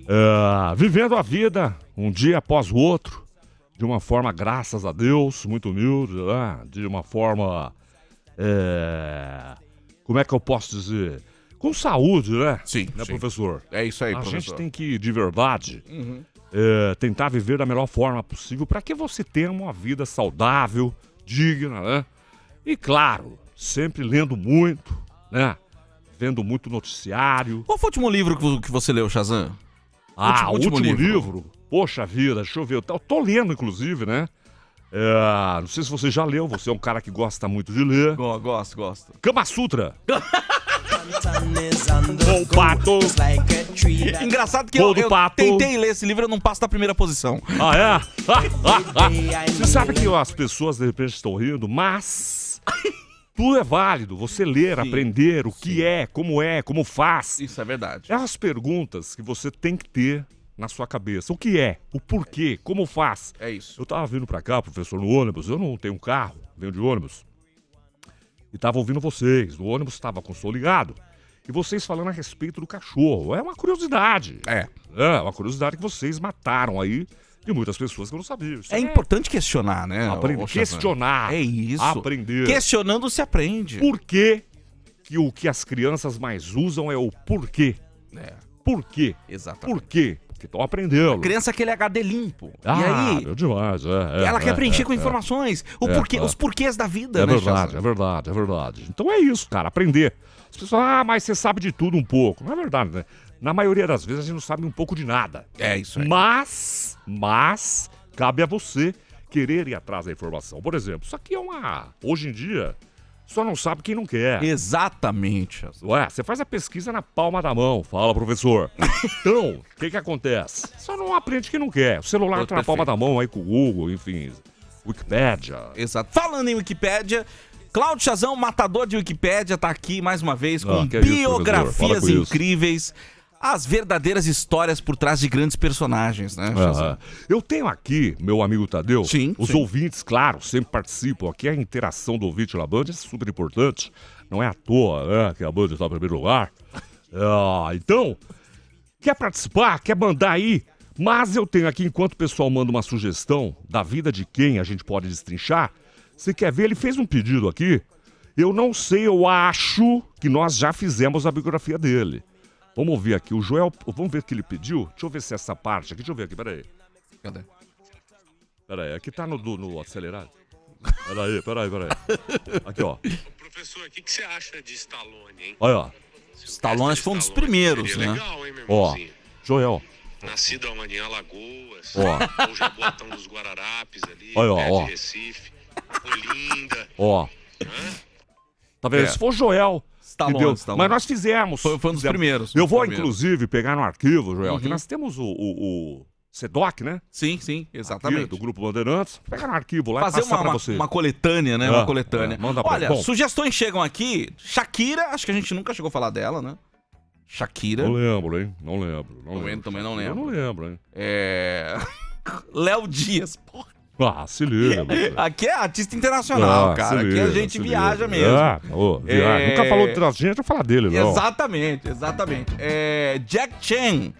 É, vivendo a vida um dia após o outro, de uma forma, graças a Deus, muito humilde, né? De uma forma. é, como é que eu posso dizer? Com saúde, né? Sim, Né, sim. professor? É isso aí, a gente tem que, de verdade, é, tentar viver da melhor forma possível para que você tenha uma vida saudável, digna, né? E claro, sempre lendo muito, né? Vendo muito noticiário. Qual foi o último livro que você leu, Chazan? Ah, o último último, livro. livro. Poxa vida, deixa eu ver. Eu tô- eu tô lendo, inclusive, né? É, não sei se você já leu, você é um cara que gosta muito de ler. Go- Gosto, gosto. Kama Sutra. Go. Pato. Engraçado que eu, eu Pato. tentei ler esse livro e eu não passo da primeira posição. Ah, é? Você sabe que as pessoas de repente estão rindo, mas tudo é válido. Você ler, Sim, aprender o que é, como é, como faz. Isso é verdade. É as perguntas que você tem que ter na sua cabeça. O que é? O porquê? Como faz? É isso. Eu tava vindo pra cá, professor, no ônibus. Eu não tenho carro, venho de ônibus. E tava ouvindo vocês. O ônibus estava com o som ligado. E vocês falando a respeito do cachorro. É uma curiosidade. É. É, uma curiosidade que vocês mataram aí de muitas pessoas que eu não sabia. Isso É importante questionar, né? Aprender, questionar. É isso. Aprender. Questionando se aprende. Por que, que o que as crianças mais usam é o porquê? É, Por quê? exatamente. Por quê? Porque estão aprendendo. Criança aquele HD limpo. Ah, e aí, é demais, é, é, ela quer é, preencher é, com é. informações. O É, porquê, é. Os porquês da vida, É né, verdade, Chazan? é verdade, é verdade. Então é isso, cara, aprender. As pessoas, ah, mas você sabe de tudo um pouco. Não é verdade, né? Na maioria das vezes a gente não sabe um pouco de nada. É isso aí. Mas, mas, cabe a você querer ir atrás da informação. Por exemplo, isso aqui é uma. Hoje em dia, só não sabe quem não quer. Exatamente. Ué, você faz a pesquisa na palma da mão. Fala, professor. Então, o que que acontece? Só não aprende quem não quer. O celular tá na palma da mão aí com o Google, enfim, Wikipédia. Exato. Falando em Wikipédia, Cláudio Chazão, matador de Wikipédia, tá aqui mais uma vez com Ah, é isso, biografias com isso. As verdadeiras histórias por trás de grandes personagens, né? Aham. Eu tenho aqui, meu amigo Tadeu, Sim, os sim. ouvintes, claro, sempre participam. Aqui a interação do ouvinte na Band é super importante. Não é à toa né, que a Band está em primeiro lugar. Ah, então, quer participar? Quer mandar aí? Mas eu tenho aqui, enquanto o pessoal manda uma sugestão da vida de quem a gente pode destrinchar, você quer ver? Ele fez um pedido aqui. Eu não sei, eu acho que nós já fizemos a biografia dele. Vamos ouvir aqui. O Joel, vamos ver o que ele pediu? Deixa eu ver se é essa parte aqui. Deixa eu ver aqui, peraí. Cadê? Peraí, aqui tá no, do- no acelerado. Peraí, peraí, peraí. Aqui, ó. Professor, o que, que você acha de Stallone, hein? Olha, ó. Stallone foi um dos primeiros, né? legal, hein, meu Ó? Joel. Nascido amanhã em Alagoas. Ó. Ou Jaboatão dos Guararapes ali. Olha, ó, ó. de Recife. Olinda. Ó. Tá vendo? É. Se for Joel. Stallone, entendeu? Stallone. Mas nós fizemos. Foi- foi um dos Fizemos. primeiros, Eu vou, primeiros. inclusive, pegar no arquivo, Joel. Aqui Uhum. nós temos o, o, o SEDOC, né? Sim, sim, Aqui, exatamente. do Grupo Bandeirantes. Pega no arquivo lá Fazer e uma, pra uma, você. uma coletânea, né? Uma coletânea. é, manda pra- Olha, Bom. sugestões chegam aqui. Shakira, acho que a gente nunca chegou a falar dela, né? Shakira. Não lembro, hein? Não lembro. Não Também- lembro. também não Eu lembro. não lembro, hein? É. Léo Dias. Porra. Ah, se liga. Aqui é artista internacional, Ah, cara. se Aqui a liga, gente viaja liga. mesmo. Ah, ô, viaja. É. Nunca falou da gente, eu falar dele, não. Exatamente, exatamente. É, Jack Chan.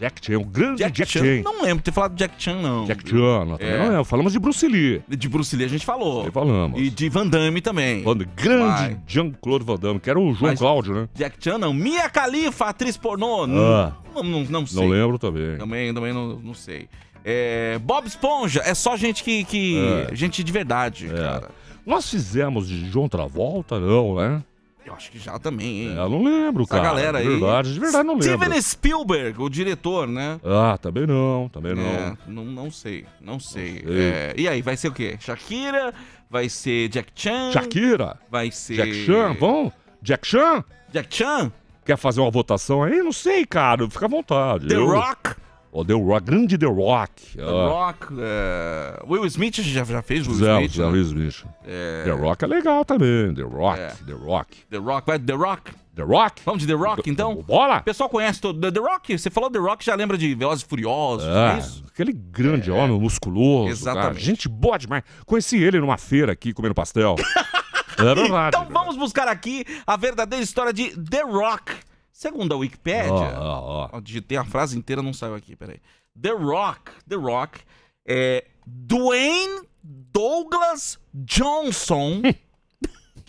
Jack Chan, o grande Jack, Jack, Chan. Chan. Não lembro de ter falado de Jack Chan, não. Jack Chan, também É. não lembro. Falamos de Bruce Lee. De Bruce Lee a gente falou. Aí falamos. E de Van Damme também. De grande. Jean-Claude Van Damme, que era o João Mas- Cláudio, né? Jack Chan não. Mia Khalifa, atriz pornô. Ah. Não, não, não, não sei. Não lembro também. Também, também não, não sei. É, Bob Esponja, é só gente que. que É. Gente de verdade, cara. Nós fizemos de John Travolta, não, né? Eu acho que já também, hein? É, eu não lembro, Essa cara. galera aí. De verdade, de verdade não lembro. Steven Spielberg, o diretor, né? Ah, também não, também não. É, não, não sei, não sei. sei. É, e aí, vai ser o quê? Shakira? Vai ser Jack Chan? Shakira, Vai ser... Jack Chan, vamos? Jack Chan? Jack Chan? Quer fazer uma votação aí? Não sei, cara, fica à vontade. The Eu- Rock? O The Rock, grande The Rock. The Ah, Rock? é, Will Smith já, já fez Will Zé, Smith? Zé né? Will Smith. É, The Rock é legal também. The Rock, É. The Rock. The Rock, vai The Rock? The Rock? Vamos de The Rock, então? Bora! O pessoal conhece todo. The, Rock, você falou The Rock, já lembra de Velozes e Furiosos, É, é isso? aquele grande homem musculoso. Exatamente. Cara. Gente boa demais. Conheci ele numa feira aqui comendo pastel. é verdade. Então vamos buscar aqui a verdadeira história de The Rock. Segundo a Wikipédia, Ó, ó, ó. Ó, digitei a frase inteira, não saiu aqui, peraí. The Rock, The Rock, é Dwayne Douglas Johnson.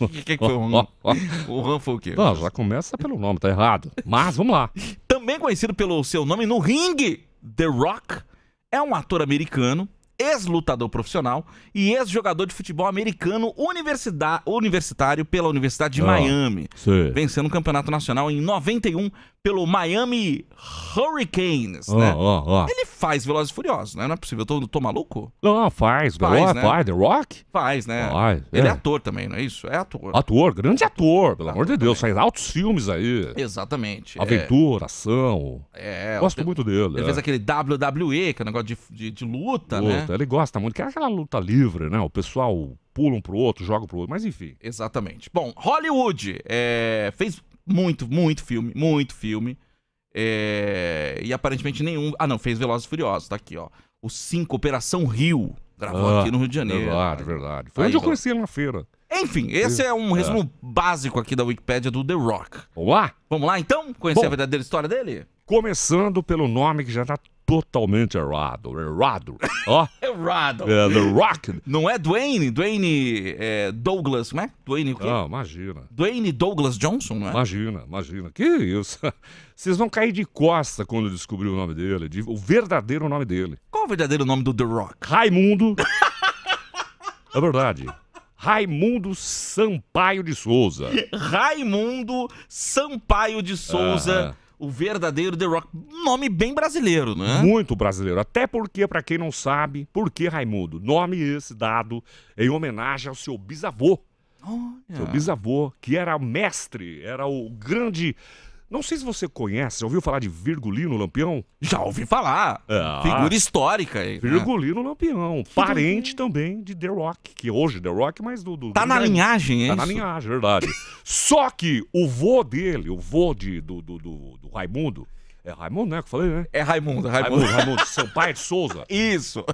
O que, que foi o Han? O Han foi o quê? Não, já começa pelo nome, tá errado. Mas vamos lá. Também conhecido pelo seu nome no ringue, The Rock, é um ator americano, ex-lutador profissional e ex-jogador de futebol americano universitário pela Universidade de Ah, Miami. sei. Vencendo o campeonato nacional em 91 pelo Miami Hurricanes, Ó, né? ó, ó. Ele faz Velozes e Furiosos, né? Não é possível, eu tô, tô maluco? Não, faz. Faz, Rock, né? faz. The Rock? Faz, né? Faz, Ele é é. ator também, não é isso? É ator. Ator, grande ator, pelo amor de Deus. Faz altos filmes aí. Exatamente. é. Aventura, ação. É, Gosto muito dele. Ele é. fez aquele WWE, que é um negócio de, de, de luta, né? Luta, Ele gosta muito, que é aquela luta livre, né? O pessoal pula um pro outro, joga pro outro, mas enfim. Exatamente. Bom, Hollywood é, fez muito, muito filme, muito filme. é, e aparentemente nenhum. Ah, não, fez Velozes e Furiosos, tá aqui, ó. O 5, Operação Rio. Gravou Ah, aqui no Rio de Janeiro. Verdade, verdade. Foi Aí, onde eu conheci ele na feira. Enfim, esse é um resumo básico aqui da Wikipédia do The Rock. Vamos lá? Vamos lá então? Conhecer Bom. a verdadeira história dele? Começando pelo nome que já tá totalmente errado. Errado. Ó. Errado. É, The Rock. Não é Dwayne? Dwayne é, Douglas, como é? Dwayne o quê? Não, imagina. Dwayne Douglas Johnson, não é? Imagina, imagina. Que isso? Vocês vão cair de costa quando descobrir o nome dele, de- o verdadeiro nome dele. Qual é o verdadeiro nome do The Rock? Raimundo. é verdade. Raimundo Sampaio de Souza. Raimundo Sampaio de Souza, o verdadeiro The Rock. Nome bem brasileiro, né? Muito brasileiro. Até porque, pra quem não sabe, por que Raimundo? Nome esse dado em homenagem ao seu bisavô. Seu bisavô, que era mestre, era o grande. Não sei se você conhece, já ouviu falar de Virgulino Lampião? Já ouvi falar. Ah. Figura histórica aí. né? Virgulino Lampião, parente também de The Rock, que hoje é The Rock, mas do. do Tá do- na linhagem, é Tá na linhagem, verdade. Só que o vô dele, o vô de, do, do, do, do Raimundo. É Raimundo, né? Que eu falei, né? É Raimundo, Raimundo, Raimundo. Raimundo, Sampaio de Souza. Isso.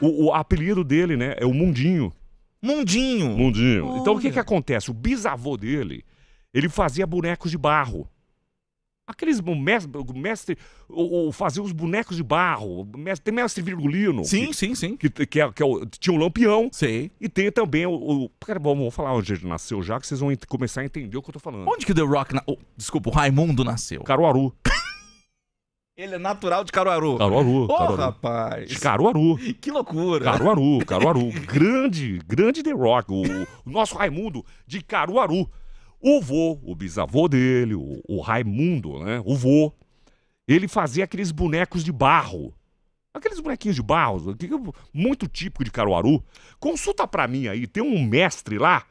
O, o apelido dele, né? É o Mundinho. Mundinho. Mundinho. Então o que que acontece? O bisavô dele, ele fazia bonecos de barro. Aqueles mestre, o mestre o, o- fazia os bonecos de barro. O mestre- tem mestre Virgulino. Sim, que, sim, sim. Que, que, é, que é o- tinha um lampião. Sei. E tem também o. o cara, bom, vamos falar onde ele nasceu já, que vocês vão começar a entender o que eu tô falando. Onde que o The Rock... Na... oh, desculpa, o Raimundo nasceu? Caruaru. Ele é natural de Caruaru. Caruaru. Ô, Caruaru. rapaz. De Caruaru. Que loucura. Caruaru, Caruaru. grande, grande The Rock. O, o nosso Raimundo de Caruaru. O vô, o bisavô dele, o, o Raimundo, né? O vô, ele fazia aqueles bonecos de barro. Aqueles bonequinhos de barro, muito típico de Caruaru. Consulta pra mim aí, tem um mestre lá.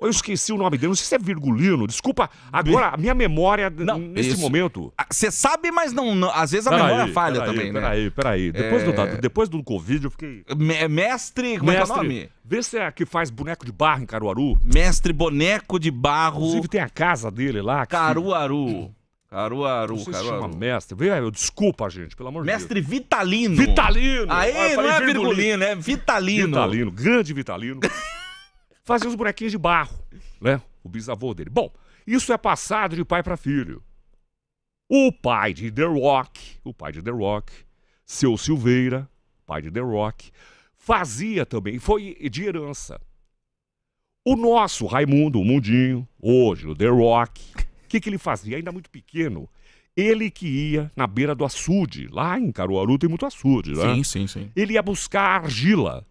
Eu esqueci o nome dele, não sei se é Virgulino. Desculpa, agora a minha memória nesse isso. momento. Você sabe, mas não, não- às vezes a Peraí, memória falha peraí, também, né? Peraí, peraí. Depois, É. do, depois do Covid eu fiquei. Me- Mestre, como é que é o Mestre, nome? Vê se é que faz boneco de barro em Caruaru. Mestre Boneco de Barro. Inclusive tem a casa dele lá. que- Caruaru. Caruaru, Não se Caruaru. chama mestre. Eu- desculpa, gente, pelo amor de Deus. Mestre Vitalino. Vitalino! Aí Ah, não é Virgulino, é Vitalino. Vitalino, grande Vitalino. Fazia os bonequinhos de barro, né? O bisavô dele. Bom, isso é passado de pai para filho. O pai de The Rock, o pai de The Rock, seu Silveira, pai de The Rock, fazia também, foi de herança. O nosso Raimundo, o Mundinho, hoje o The Rock, o que, que ele fazia? Ainda muito pequeno, ele que ia na beira do açude. Lá em Caruaru tem muito açude, né? Sim, sim, sim. Ele ia buscar argila.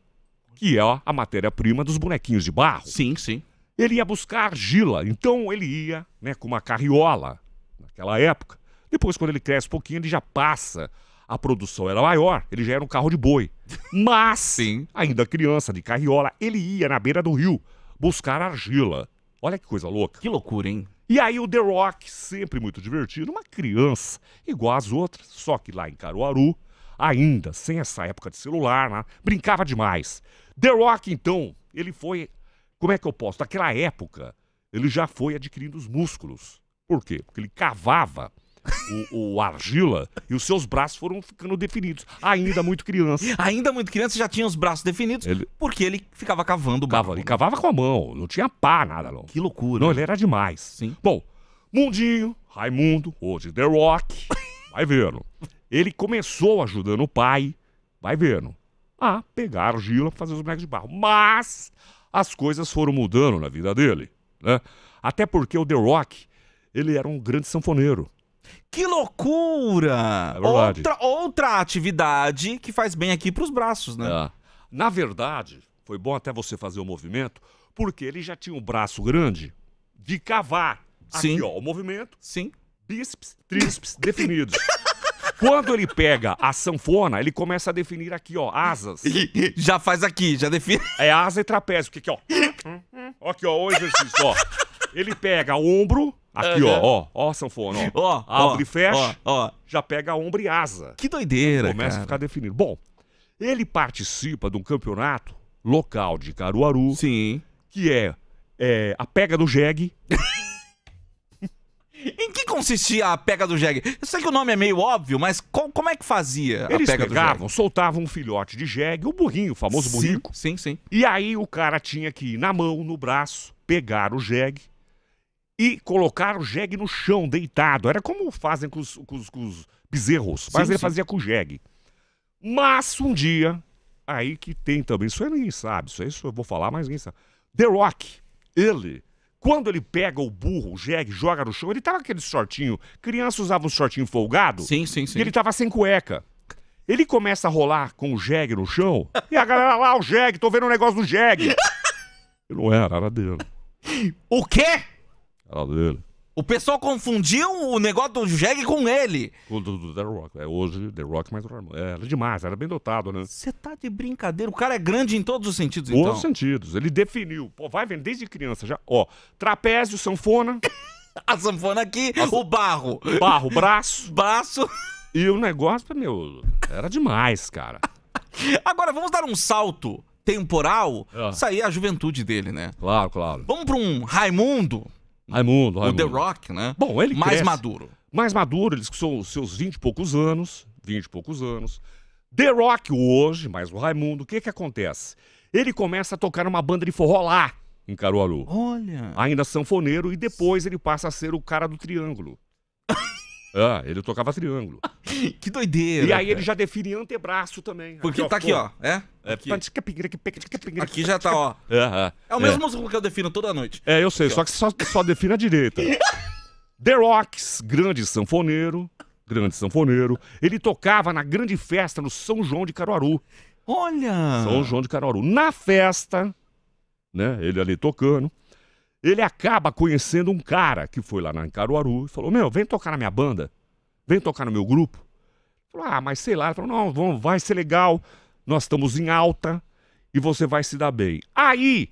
Que é a matéria-prima dos bonequinhos de barro. Sim, sim. Ele ia buscar argila, então ele ia né, com uma carriola naquela época. Depois, quando ele cresce um pouquinho, ele já passa. A produção era maior, ele já era um carro de boi. Mas, Sim. ainda criança, de carriola, ele ia na beira do rio buscar argila. Olha que coisa louca. Que loucura, hein? E aí o The Rock, sempre muito divertido, uma criança igual às outras, só que lá em Caruaru, ainda sem essa época de celular, né, brincava demais. The Rock, então, ele foi, como é que eu posso? Naquela época, ele já foi adquirindo os músculos. Por quê? Porque ele cavava o, o argila e os seus braços foram ficando definidos, ainda muito criança. Ainda muito criança já tinha os braços definidos, Ele- porque ele ficava cavando o barro. ele cavava com a mão, não tinha pá, nada não. Que loucura. Não, ele era demais. Sim. Bom, Mundinho, Raimundo, hoje The Rock, vai vendo. Ele começou ajudando o pai, vai vendo, a pegar argila pra fazer os bonecos de barro. Mas as coisas foram mudando na vida dele, né? Até porque o The Rock, ele era um grande sanfoneiro. Que loucura! É outra, outra atividade que faz bem aqui pros braços, né? É. Na verdade, foi bom até você fazer o movimento, porque ele já tinha um braço grande de cavar. Sim. Aqui, ó, o movimento, Sim. bíceps, tríceps definidos. Quando ele pega a sanfona, ele começa a definir aqui, ó, asas. já faz aqui, já define. É asa e trapézio, porque aqui, ó. Aqui, ó, o exercício, ó. Ele pega ombro, aqui, ó, ó, ó a sanfona, ó. Ó, Abre ó, e fecha, Ó, ó. já pega ombro e asa. Que doideira, Começa a cara. ficar definido. Bom, ele participa de um campeonato local de Caruaru, Sim. que é, é a pega do jegue. Em que consistia a pega do jegue? Eu sei que o nome é meio óbvio, mas co- como é que fazia Eles a pega do pegavam, soltavam um filhote de jegue, o burrinho, o famoso jegue? burrico. Sim, sim, sim. E aí o cara tinha que ir na mão, no braço, pegar o jegue e colocar o jegue no chão, deitado. Era como fazem com os, com os- com os bezerros, mas Sim, ele sim. fazia com o jegue. Mas um dia, aí que tem também, isso aí ninguém sabe, isso aí eu vou falar, mas ninguém sabe. The Rock, ele, quando ele pega o burro, o jegue, joga no chão, ele tava aquele shortinho, criança usava um shortinho folgado, Sim, sim, sim. e ele tava sem cueca. Ele começa a rolar com o jegue no chão. E a galera lá, o jegue, tô vendo um negócio do jegue. Não era, era dele. O quê? Era dele. O pessoal confundiu o negócio do jegue com ele. O do, do The Rock. É hoje The Rock mais o Ramon. É, era demais, era bem dotado, né? Você tá de brincadeira. O cara é grande em todos os sentidos, Todos então. os sentidos. Ele definiu. Pô, vai vendo desde criança já. Ó, trapézio, sanfona, A sanfona aqui, o barro. barro, braço. Braço. E o negócio, meu, era demais, cara. Agora, vamos dar um salto temporal. Ah. Sair a juventude dele, né? Claro, claro. Vamos pra um Raimundo, Raimundo, o Raimundo. The Rock, né? Bom, ele Mais cresce. maduro. mais maduro, eles que são os seus 20 e poucos anos, 20 e poucos anos. The Rock hoje, mais o Raimundo, o que que acontece? Ele começa a tocar numa banda de forró lá, em Caruaru. Olha. Ainda sanfoneiro, e depois ele passa a ser o cara do triângulo. ah, ele tocava triângulo. Que doideira. E aí ele cara. já define antebraço também. Porque tá aqui, ó. É? É, Aqui. aqui. Aqui já tá, ó. É, É o mesmo músculo que eu defino toda noite. É, eu sei, só que só, só define a direita. The Rocks, grande sanfoneiro, grande sanfoneiro. Ele tocava na grande festa no São João de Caruaru. Olha. São João de Caruaru. Na festa, né, ele ali tocando, ele acaba conhecendo um cara que foi lá na Caruaru e falou, meu, vem tocar na minha banda, vem tocar no meu grupo. Falou, ah, mas sei lá. Ele falou, não, vamos, vai ser legal, nós estamos em alta e você vai se dar bem. Aí,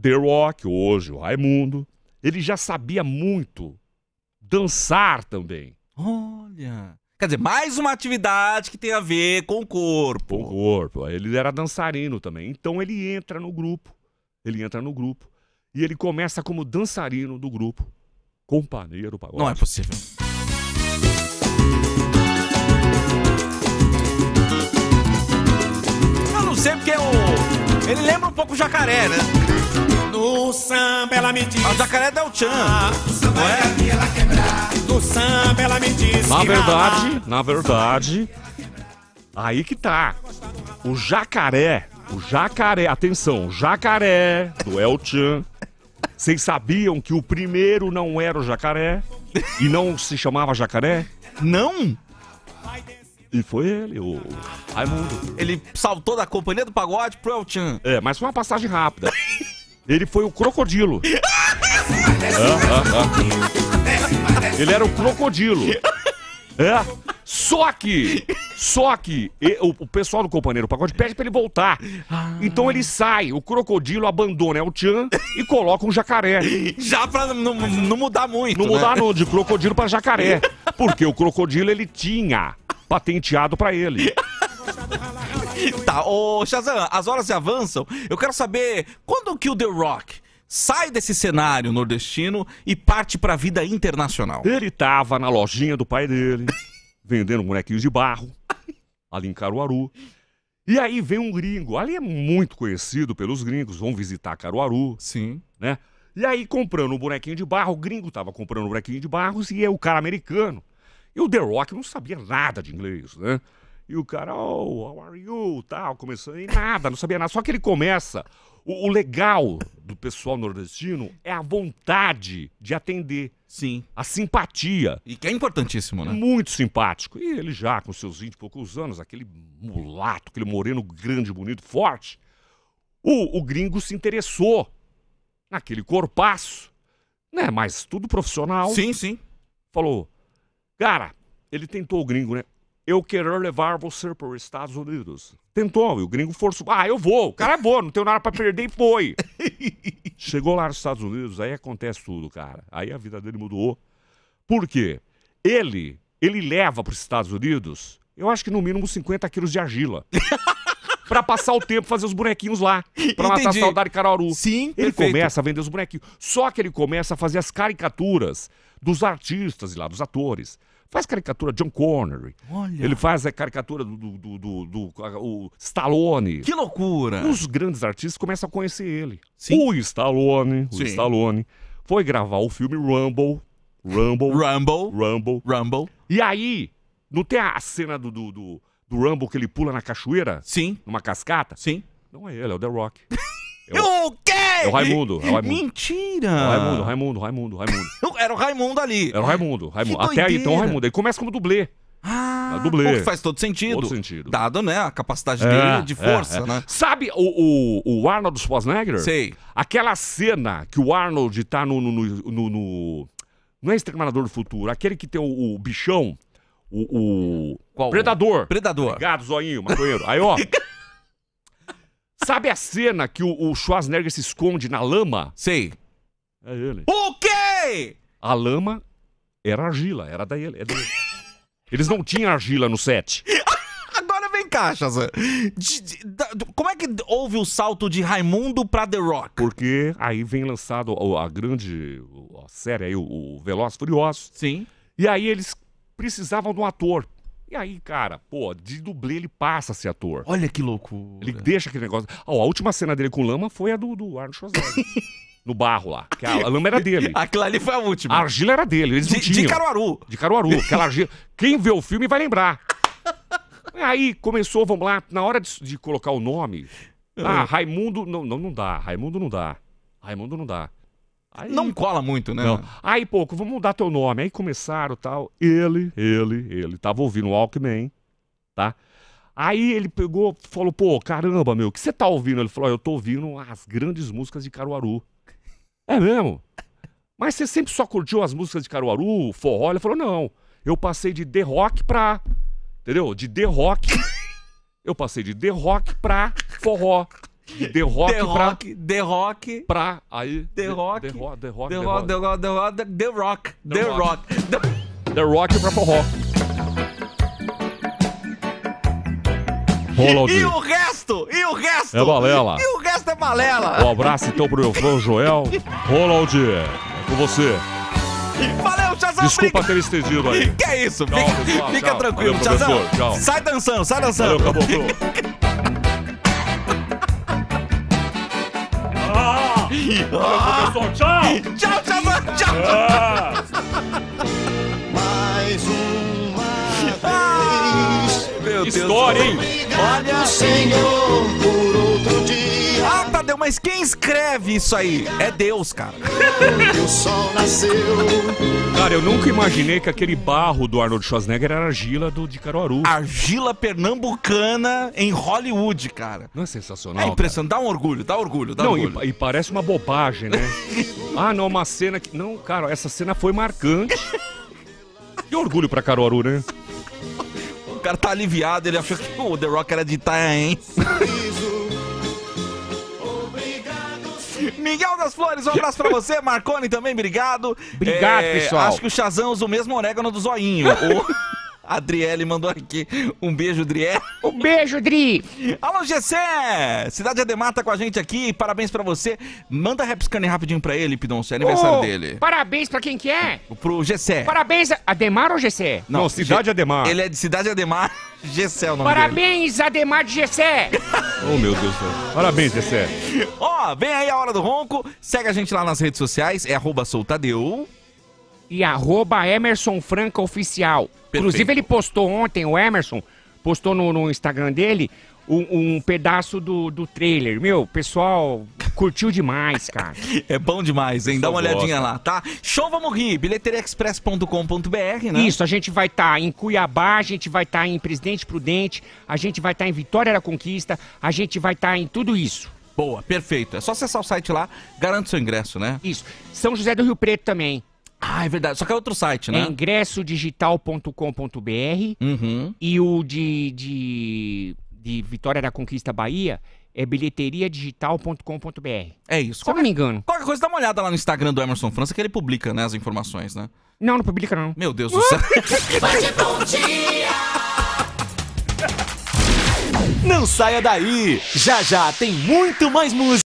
The Rock, hoje o Raimundo, ele já sabia muito dançar também. Olha. Quer dizer, mais uma atividade que tem a ver com o corpo. Com o corpo. Ele era dançarino também. Então ele entra no grupo. Ele entra no grupo. E ele começa como dançarino do grupo. Companheiro pagode. Não é possível. Eu não sei porque o. Ele lembra um pouco o jacaré, né? No samba ela me diz. Ah, o jacaré é Del Chan. Não é? No samba ela me diz. Na verdade, na verdade, aí que tá. O jacaré, o jacaré, atenção, o jacaré do El Chan. Vocês sabiam que o primeiro não era o jacaré? E não se chamava jacaré? Não? E foi ele, o Raimundo. Ele saltou da companhia do pagode pro El Chan. É, mas foi uma passagem rápida. Ele foi o crocodilo. Ah, ah, ah. Ele era o crocodilo. É. Só que, só que e- o, o pessoal do Companheiro Pagode pede pra ele voltar. Então ele sai, o crocodilo abandona El Chan e coloca um jacaré. Já pra não, não mudar muito. Não né? mudar não, de crocodilo pra jacaré. Porque o crocodilo ele tinha patenteado pra ele. Tá, ô Shazam, as horas se avançam. Eu quero saber quando que o The Rock sai desse cenário nordestino e parte pra vida internacional. Ele tava na lojinha do pai dele, vendendo bonequinhos de barro, ali em Caruaru. E aí vem um gringo, ali é muito conhecido pelos gringos, vão visitar Caruaru, Sim. né? E aí comprando um bonequinho de barro, o gringo tava comprando um bonequinho de barros e é o cara americano. E o The Rock não sabia nada de inglês, né? E o cara, oh, how are you? Tal, começando, e nada, não sabia nada. Só que ele começa. O, o legal do pessoal nordestino é a vontade de atender, Sim. a simpatia. E que é importantíssimo, né? Muito simpático. E ele já, com seus 20 e poucos anos, aquele mulato, aquele moreno grande, bonito, forte, o, o gringo se interessou naquele corpaço, né? Mas tudo profissional. Sim, sim. Falou, cara, ele tentou o gringo, né? Eu quero levar você para os Estados Unidos. Tentou, e o gringo forçou. Ah, eu vou. O cara é bom, não tenho nada pra perder e foi. Chegou lá nos Estados Unidos, aí acontece tudo, cara. Aí a vida dele mudou. Por quê? Ele, ele leva para os Estados Unidos, eu acho que no mínimo 50 quilos de argila. pra passar o tempo, fazer os bonequinhos lá. Pra matar a saudade de Caruaru. Sim, Ele perfeito. começa a vender os bonequinhos. Só que ele começa a fazer as caricaturas dos artistas e lá, dos atores. Faz caricatura de John Connery. Olha. Ele faz a caricatura do, do, do, do- do- o Stallone. Que loucura. Os grandes artistas começam a conhecer ele. Sim. O Stallone, o Sim. Stallone, foi gravar o filme Rumble. Rumble. Rumble. Rumble. Rumble. E aí, não tem a cena do, do, do, do Rumble que ele pula na cachoeira? Sim. Numa cascata? Sim. Não é ele, é o The Rock. É o, Quê? é o Raimundo. É o Raimundo. Mentira. É o Raimundo, Raimundo, Raimundo, Raimundo. Era o Raimundo ali. Era o Raimundo, Raimundo. Até aí, então, o. Raimundo. Ele começa como dublê. Ah, É dublê. pô, faz todo sentido. Todo sentido. Dado, né, a capacidade É, dele de é, força, é. né? Sabe o, o, o Arnold Schwarzenegger? Sei. Aquela cena que o Arnold tá no. no, no, no- no- não é Exterminador do Futuro, aquele que tem o, o bichão. O. o Qual? Predador. Predador. Obrigado, zoinho, maconheiro. Aí, ó. Sabe a cena que o, o Schwarzenegger se esconde na lama? Sei. É ele. O quê? A lama era argila, era dele, é dele. Eles não tinham argila no set. Agora vem cá, Shazam. Da- do- Como é que houve o salto de Raimundo pra The Rock? Porque aí vem lançado o- a grande a série aí, o, o Veloz Furioso. Sim. E aí eles precisavam de um ator. E aí, cara, pô, de dublê ele passa a ser ator. Olha que loucura. Ele deixa aquele negócio. Ó, a última cena dele com lama foi a do, do Arnold Schwarzenegger. no barro lá. Que a, a lama era dele. Aquilo ali foi a última. A argila era dele, eles de, de Caruaru. De Caruaru. Aquela argila. Quem vê o filme vai lembrar. Aí começou, vamos lá, na hora de, de colocar o nome. Ah, Raimundo. Não, não, não dá. Raimundo não dá. Raimundo não dá. Aí, Não cola muito, né? não. Aí, pouco, vamos mudar teu nome. Aí começaram tal. Ele, ele, ele tava ouvindo o Walkman, tá? Aí ele pegou, falou, pô, caramba, meu, o que você tá ouvindo? Ele falou, "Ó, eu tô ouvindo as grandes músicas de Caruaru. É mesmo? Mas você sempre só curtiu as músicas de Caruaru, forró? Ele falou, não. Eu passei de The Rock pra. Entendeu? De The Rock. eu passei de The Rock pra forró. The Rock The pra. Rock, The Rock, Pra. Aí. The Rock, The Rock, The Rock, The Rock, The Rock, The Rock, The Rock, The Rock. The- Rock pra forró. Rola E o resto? E o resto? É balela. E o resto é balela. Um abraço então pro meu fã Joel. Ronald, é com você. Valeu, Shazam. Desculpa ter estendido aí. Que é isso? Tchau, Fica, pessoal, fica tchau. tranquilo, Valeu, tchau. Sai dançando, sai Valeu, dançando. caboclo. Ah, professor, tchau. Tchau, Shazam. Tchau. Ah. Mais uma Ah, Meu Deus. História, hein? Olha, Senhor, por outro dia. Mas quem escreve isso aí? É Deus, cara. o sol nasceu. Cara, eu nunca imaginei que aquele barro do Arnold Schwarzenegger era argila do, de Caruaru. Argila pernambucana em Hollywood, cara. Não é É sensacional? impressionante, dá um orgulho, dá orgulho, dá Não, orgulho. e, e parece uma bobagem, né? ah, não, uma cena que. Não, cara, essa cena foi marcante. Que orgulho pra Caruaru, né? O cara tá aliviado, ele achou que o The Rock era de Itanhaém. Miguel das Flores, um abraço pra você. Marconi também, obrigado. Obrigado, pessoal. Acho que o Shazam usa o mesmo orégano do zoinho. o Adriele mandou aqui. Um beijo, Adriele. Um beijo, Dri. Alô, Gessé! Cidade Ademar tá com a gente aqui. Parabéns pra você. Manda rap scan rapidinho pra ele, Pidonce. É aniversário Ô, dele. Parabéns pra quem que é? Pro Gessé. Parabéns, a- Ademar ou Gessé? Não, Cidade Ademar. Ele é de Cidade Ademar. Gessé é o nome dele. Parabéns, Ademar de Gessé. Oh, meu Deus do céu. Parabéns, Zé. Ó, vem aí a hora do ronco. Segue a gente lá nas redes sociais. É arroba soltadeu. E arroba Emerson Franca Oficial. Inclusive, ele postou ontem, o Emerson, postou no, no Instagram dele um, um pedaço do, do trailer. Meu, pessoal curtiu demais, cara. É bom demais, hein? Dá uma olhadinha lá, tá? Show Vamos Rir, bilheteriaexpress.com.br, né? Isso, a gente vai estar em Cuiabá, a gente vai estar em Presidente Prudente, a gente vai estar em Vitória da Conquista, a gente vai estar em tudo isso. Boa, perfeito. É só acessar o site lá, garante seu ingresso, né? Isso. São José do Rio Preto também. Ah, é verdade. Só que é outro site, É né? ingressodigital.com.br Uhum. e o de, de, de Vitória da Conquista Bahia é bilheteriadigital.com.br. É isso. Se eu Qualquer, não me engano. qualquer coisa, dá uma olhada lá no Instagram do Emerson França que ele publica, né, as informações, né? Não, não publica não. Meu Deus do céu. Não saia daí. Já já tem muito mais música.